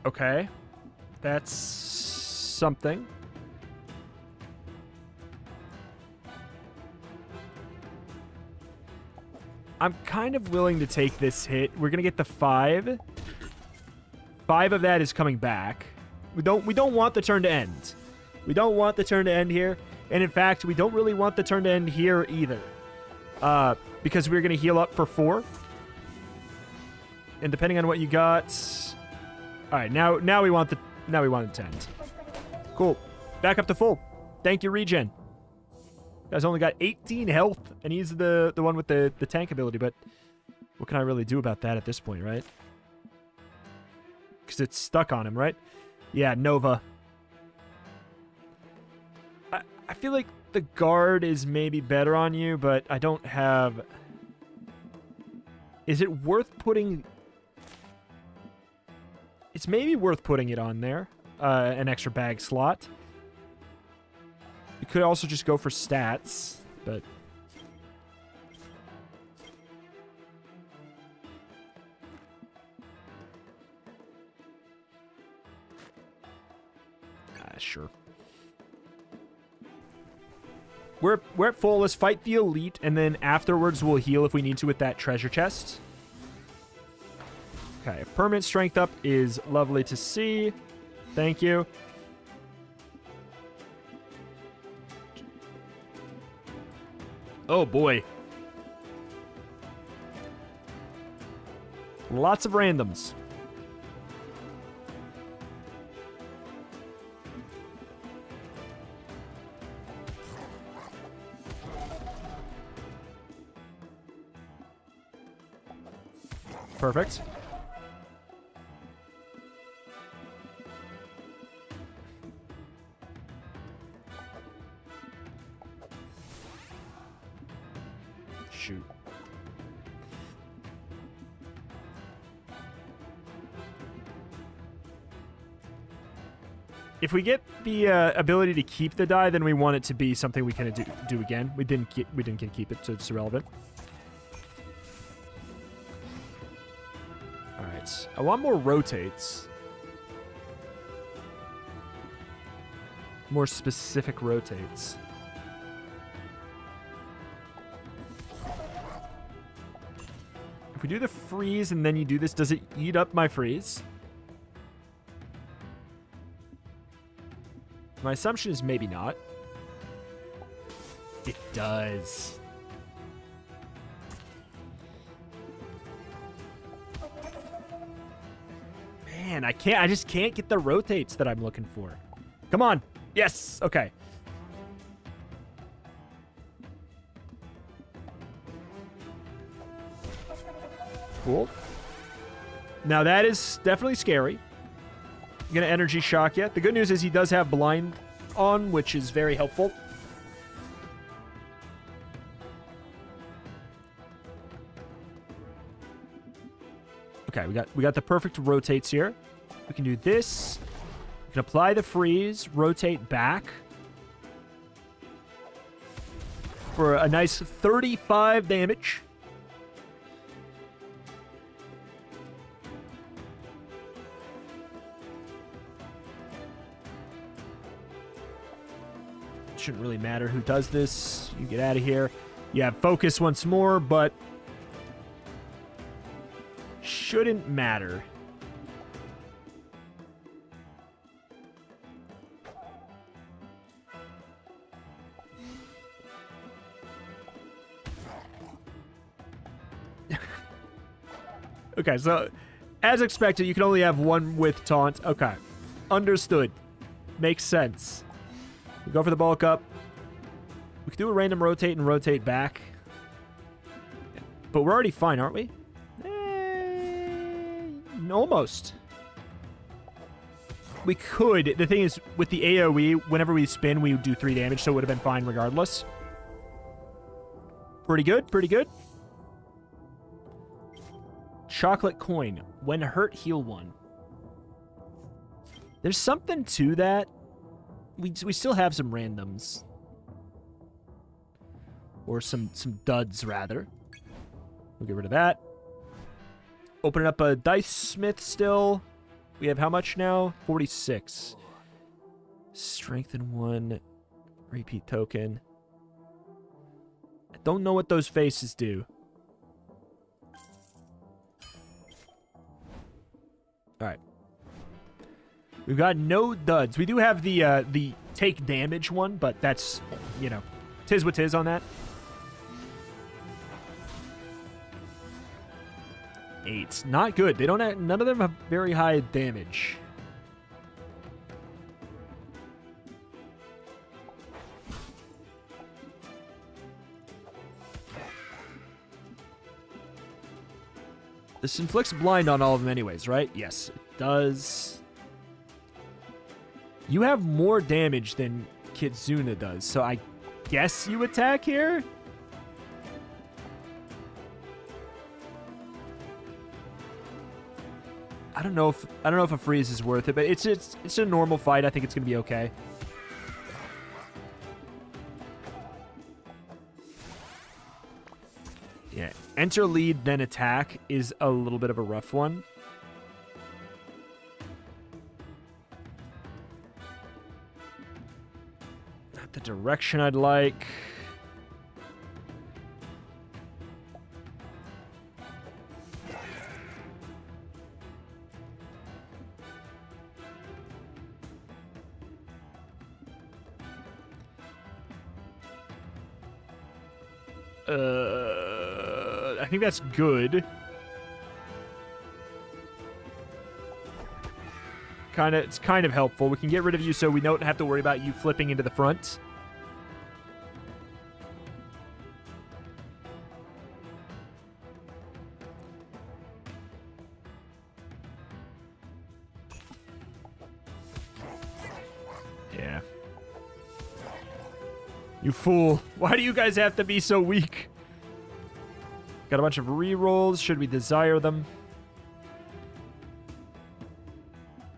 Okay. That's something. I'm kind of willing to take this hit. We're going to get the five. Five of that is coming back. We don't we don't want the turn to end. We don't want the turn to end here. And in fact, we don't really want the turn to end here either. Uh, because we're going to heal up for four. And depending on what you got, all right, now now we want the now we want to end. Cool. Back up to full. Thank you, regen. Guy's only got 18 health, and he's the the one with the the tank ability. But what can I really do about that at this point, right? Because it's stuck on him, right? Yeah, Nova. I I feel like the guard is maybe better on you, but I don't have. Is it worth putting it's maybe worth putting it on there. Uh, an extra bag slot. You could also just go for stats, but... Ah, sure. We're, we're at full. Let's fight the elite, and then afterwards we'll heal if we need to with that treasure chest. Okay, permanent strength up is lovely to see. Thank you. Oh boy. Lots of randoms. Perfect. We get the uh, ability to keep the die, then we want it to be something we can do, do again. We didn't get, we didn't get keep it, so it's irrelevant. All right. I want more rotates. More specific rotates. If we do the freeze and then you do this, does it eat up my freeze? My assumption is maybe not. It does. Man, I can't, I just can't get the rotates that I'm looking for. Come on. Yes. Okay. Cool. Now that is definitely scary. Gonna energy shock yet. The good news is he does have blind on, which is very helpful. Okay, we got we got the perfect rotates here. We can do this. We can apply the freeze, rotate back. For a nice 35 damage. Shouldn't really matter who does this. You get out of here. You have focus once more, but shouldn't matter. okay, so as expected, you can only have one with taunt. Okay. Understood. Makes sense. We go for the bulk up. We could do a random rotate and rotate back. But we're already fine, aren't we? Eh, almost. We could. The thing is, with the AoE, whenever we spin, we do 3 damage, so it would have been fine regardless. Pretty good, pretty good. Chocolate coin. When hurt, heal one. There's something to that we we still have some randoms. Or some some duds rather. We'll get rid of that. Open up a dice smith still. We have how much now? 46. Strengthen one. Repeat token. I don't know what those faces do. We've got no duds. We do have the uh, the take damage one, but that's, you know, tis what tis on that. Eight. Not good. They don't have, none of them have very high damage. This inflicts blind on all of them anyways, right? Yes, it does. You have more damage than Kitsuna does, so I guess you attack here? I don't know if I don't know if a freeze is worth it, but it's it's it's a normal fight. I think it's gonna be okay. Yeah, enter lead then attack is a little bit of a rough one. Direction I'd like. Uh, I think that's good. Kind of, it's kind of helpful. We can get rid of you so we don't have to worry about you flipping into the front. You fool. Why do you guys have to be so weak? Got a bunch of re-rolls. Should we desire them?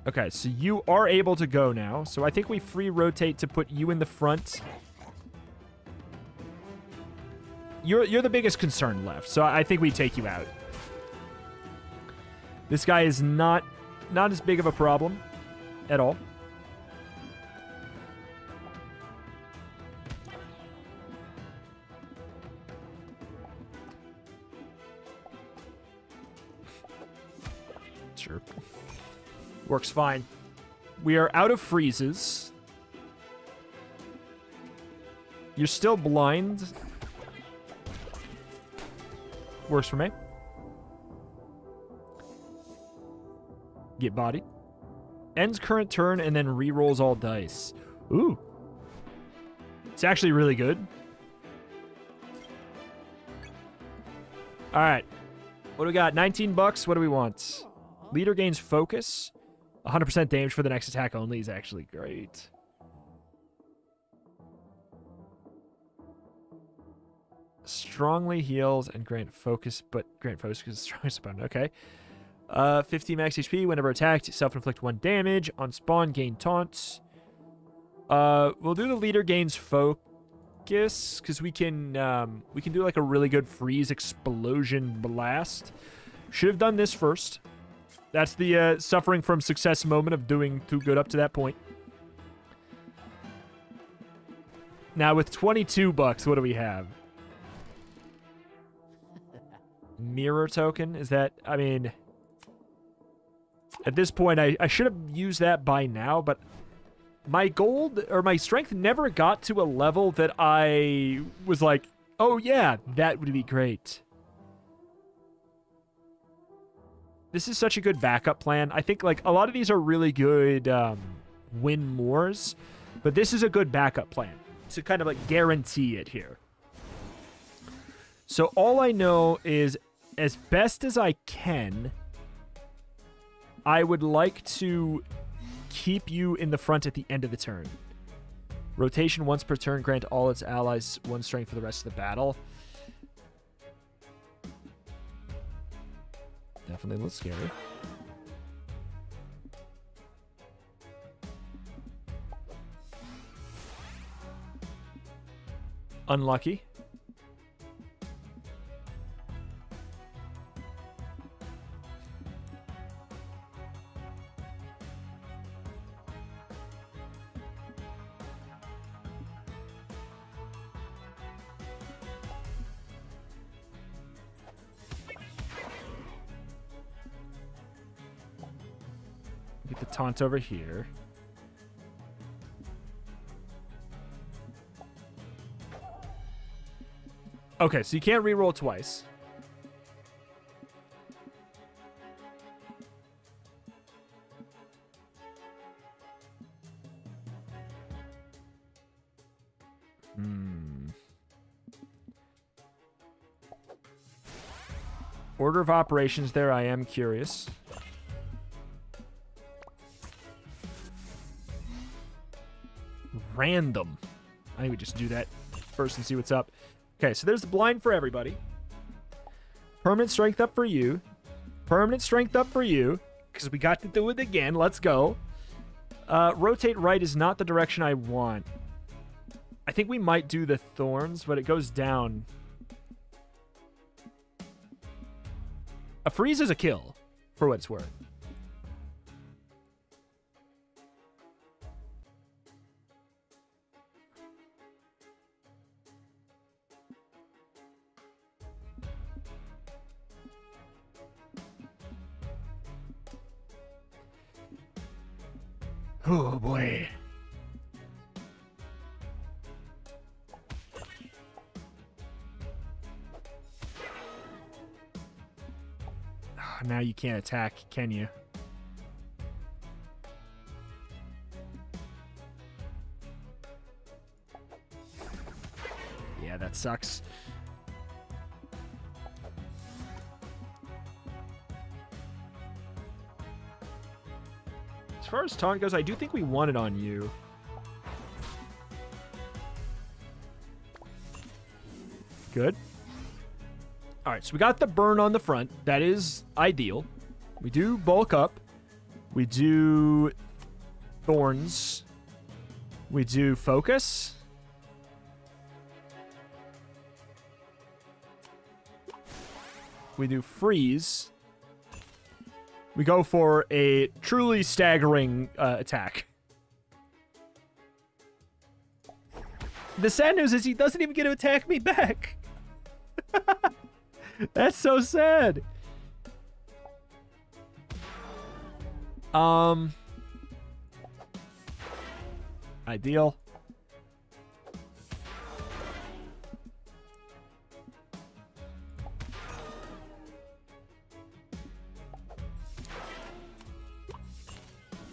Okay, so you are able to go now. So I think we free rotate to put you in the front. You're you're the biggest concern left, so I think we take you out. This guy is not not as big of a problem at all. Works fine. We are out of freezes. You're still blind. Works for me. Get bodied. Ends current turn and then re-rolls all dice. Ooh. It's actually really good. All right. What do we got? 19 bucks. What do we want? Leader gains focus. 100% damage for the next attack only is actually great. Strongly heals and grant focus, but grant focus is strongest opponent. Okay. Uh, 50 max HP. Whenever attacked, self-inflict one damage. On spawn, gain taunts. Uh, we'll do the leader gains focus because we can um, we can do like a really good freeze explosion blast. Should have done this first. That's the uh, suffering from success moment of doing too good up to that point. Now with 22 bucks, what do we have? Mirror token? Is that, I mean... At this point, I, I should have used that by now, but my gold, or my strength never got to a level that I was like, oh yeah, that would be great. This is such a good backup plan. I think like a lot of these are really good um, win mores, but this is a good backup plan to kind of like guarantee it here. So all I know is as best as I can, I would like to keep you in the front at the end of the turn. Rotation once per turn, grant all its allies one strength for the rest of the battle. Definitely looks scary. Unlucky. Taunt over here. Okay, so you can't re-roll twice. Hmm. Order of operations there, I am curious. Random. I think we just do that first and see what's up. Okay, so there's the blind for everybody. Permanent strength up for you. Permanent strength up for you. Because we got to do it again. Let's go. Uh, rotate right is not the direction I want. I think we might do the thorns, but it goes down. A freeze is a kill, for what it's worth. Can't attack, can you? Yeah, that sucks. As far as taunt goes, I do think we won it on you. Good. All right, so we got the burn on the front. That is ideal. We do bulk up. We do thorns. We do focus. We do freeze. We go for a truly staggering uh, attack. The sad news is he doesn't even get to attack me back. That's so sad. Um. Ideal.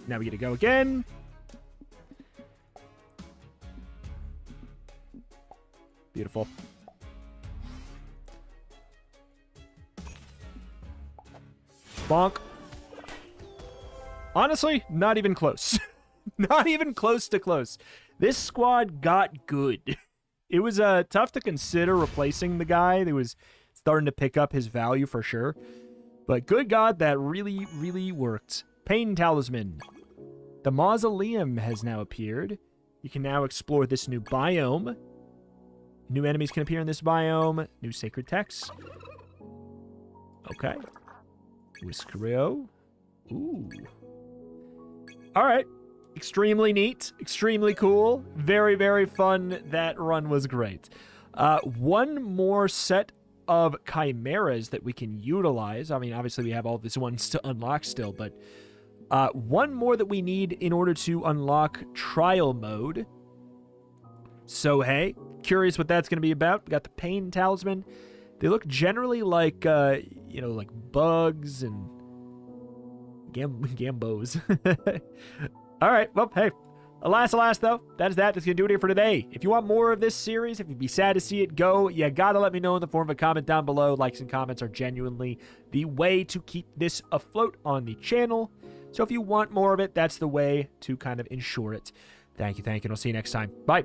Now we get to go again. Beautiful. Bonk. Honestly, not even close. not even close to close. This squad got good. It was uh, tough to consider replacing the guy that was starting to pick up his value for sure. But good God, that really, really worked. Pain Talisman. The Mausoleum has now appeared. You can now explore this new biome. New enemies can appear in this biome. New sacred texts. Okay. Whiskerio. Ooh. All right. Extremely neat. Extremely cool. Very, very fun. That run was great. Uh, one more set of chimeras that we can utilize. I mean, obviously we have all these ones to unlock still, but uh, one more that we need in order to unlock trial mode. So, hey, curious what that's going to be about. We got the pain talisman. They look generally like, uh, you know, like bugs and gam- gambos. All right, well, hey, alas, alas, though, that is that. That's going to do it here for today. If you want more of this series, if you'd be sad to see it go, you got to let me know in the form of a comment down below. Likes and comments are genuinely the way to keep this afloat on the channel. So if you want more of it, that's the way to kind of ensure it. Thank you, thank you, and I'll see you next time. Bye.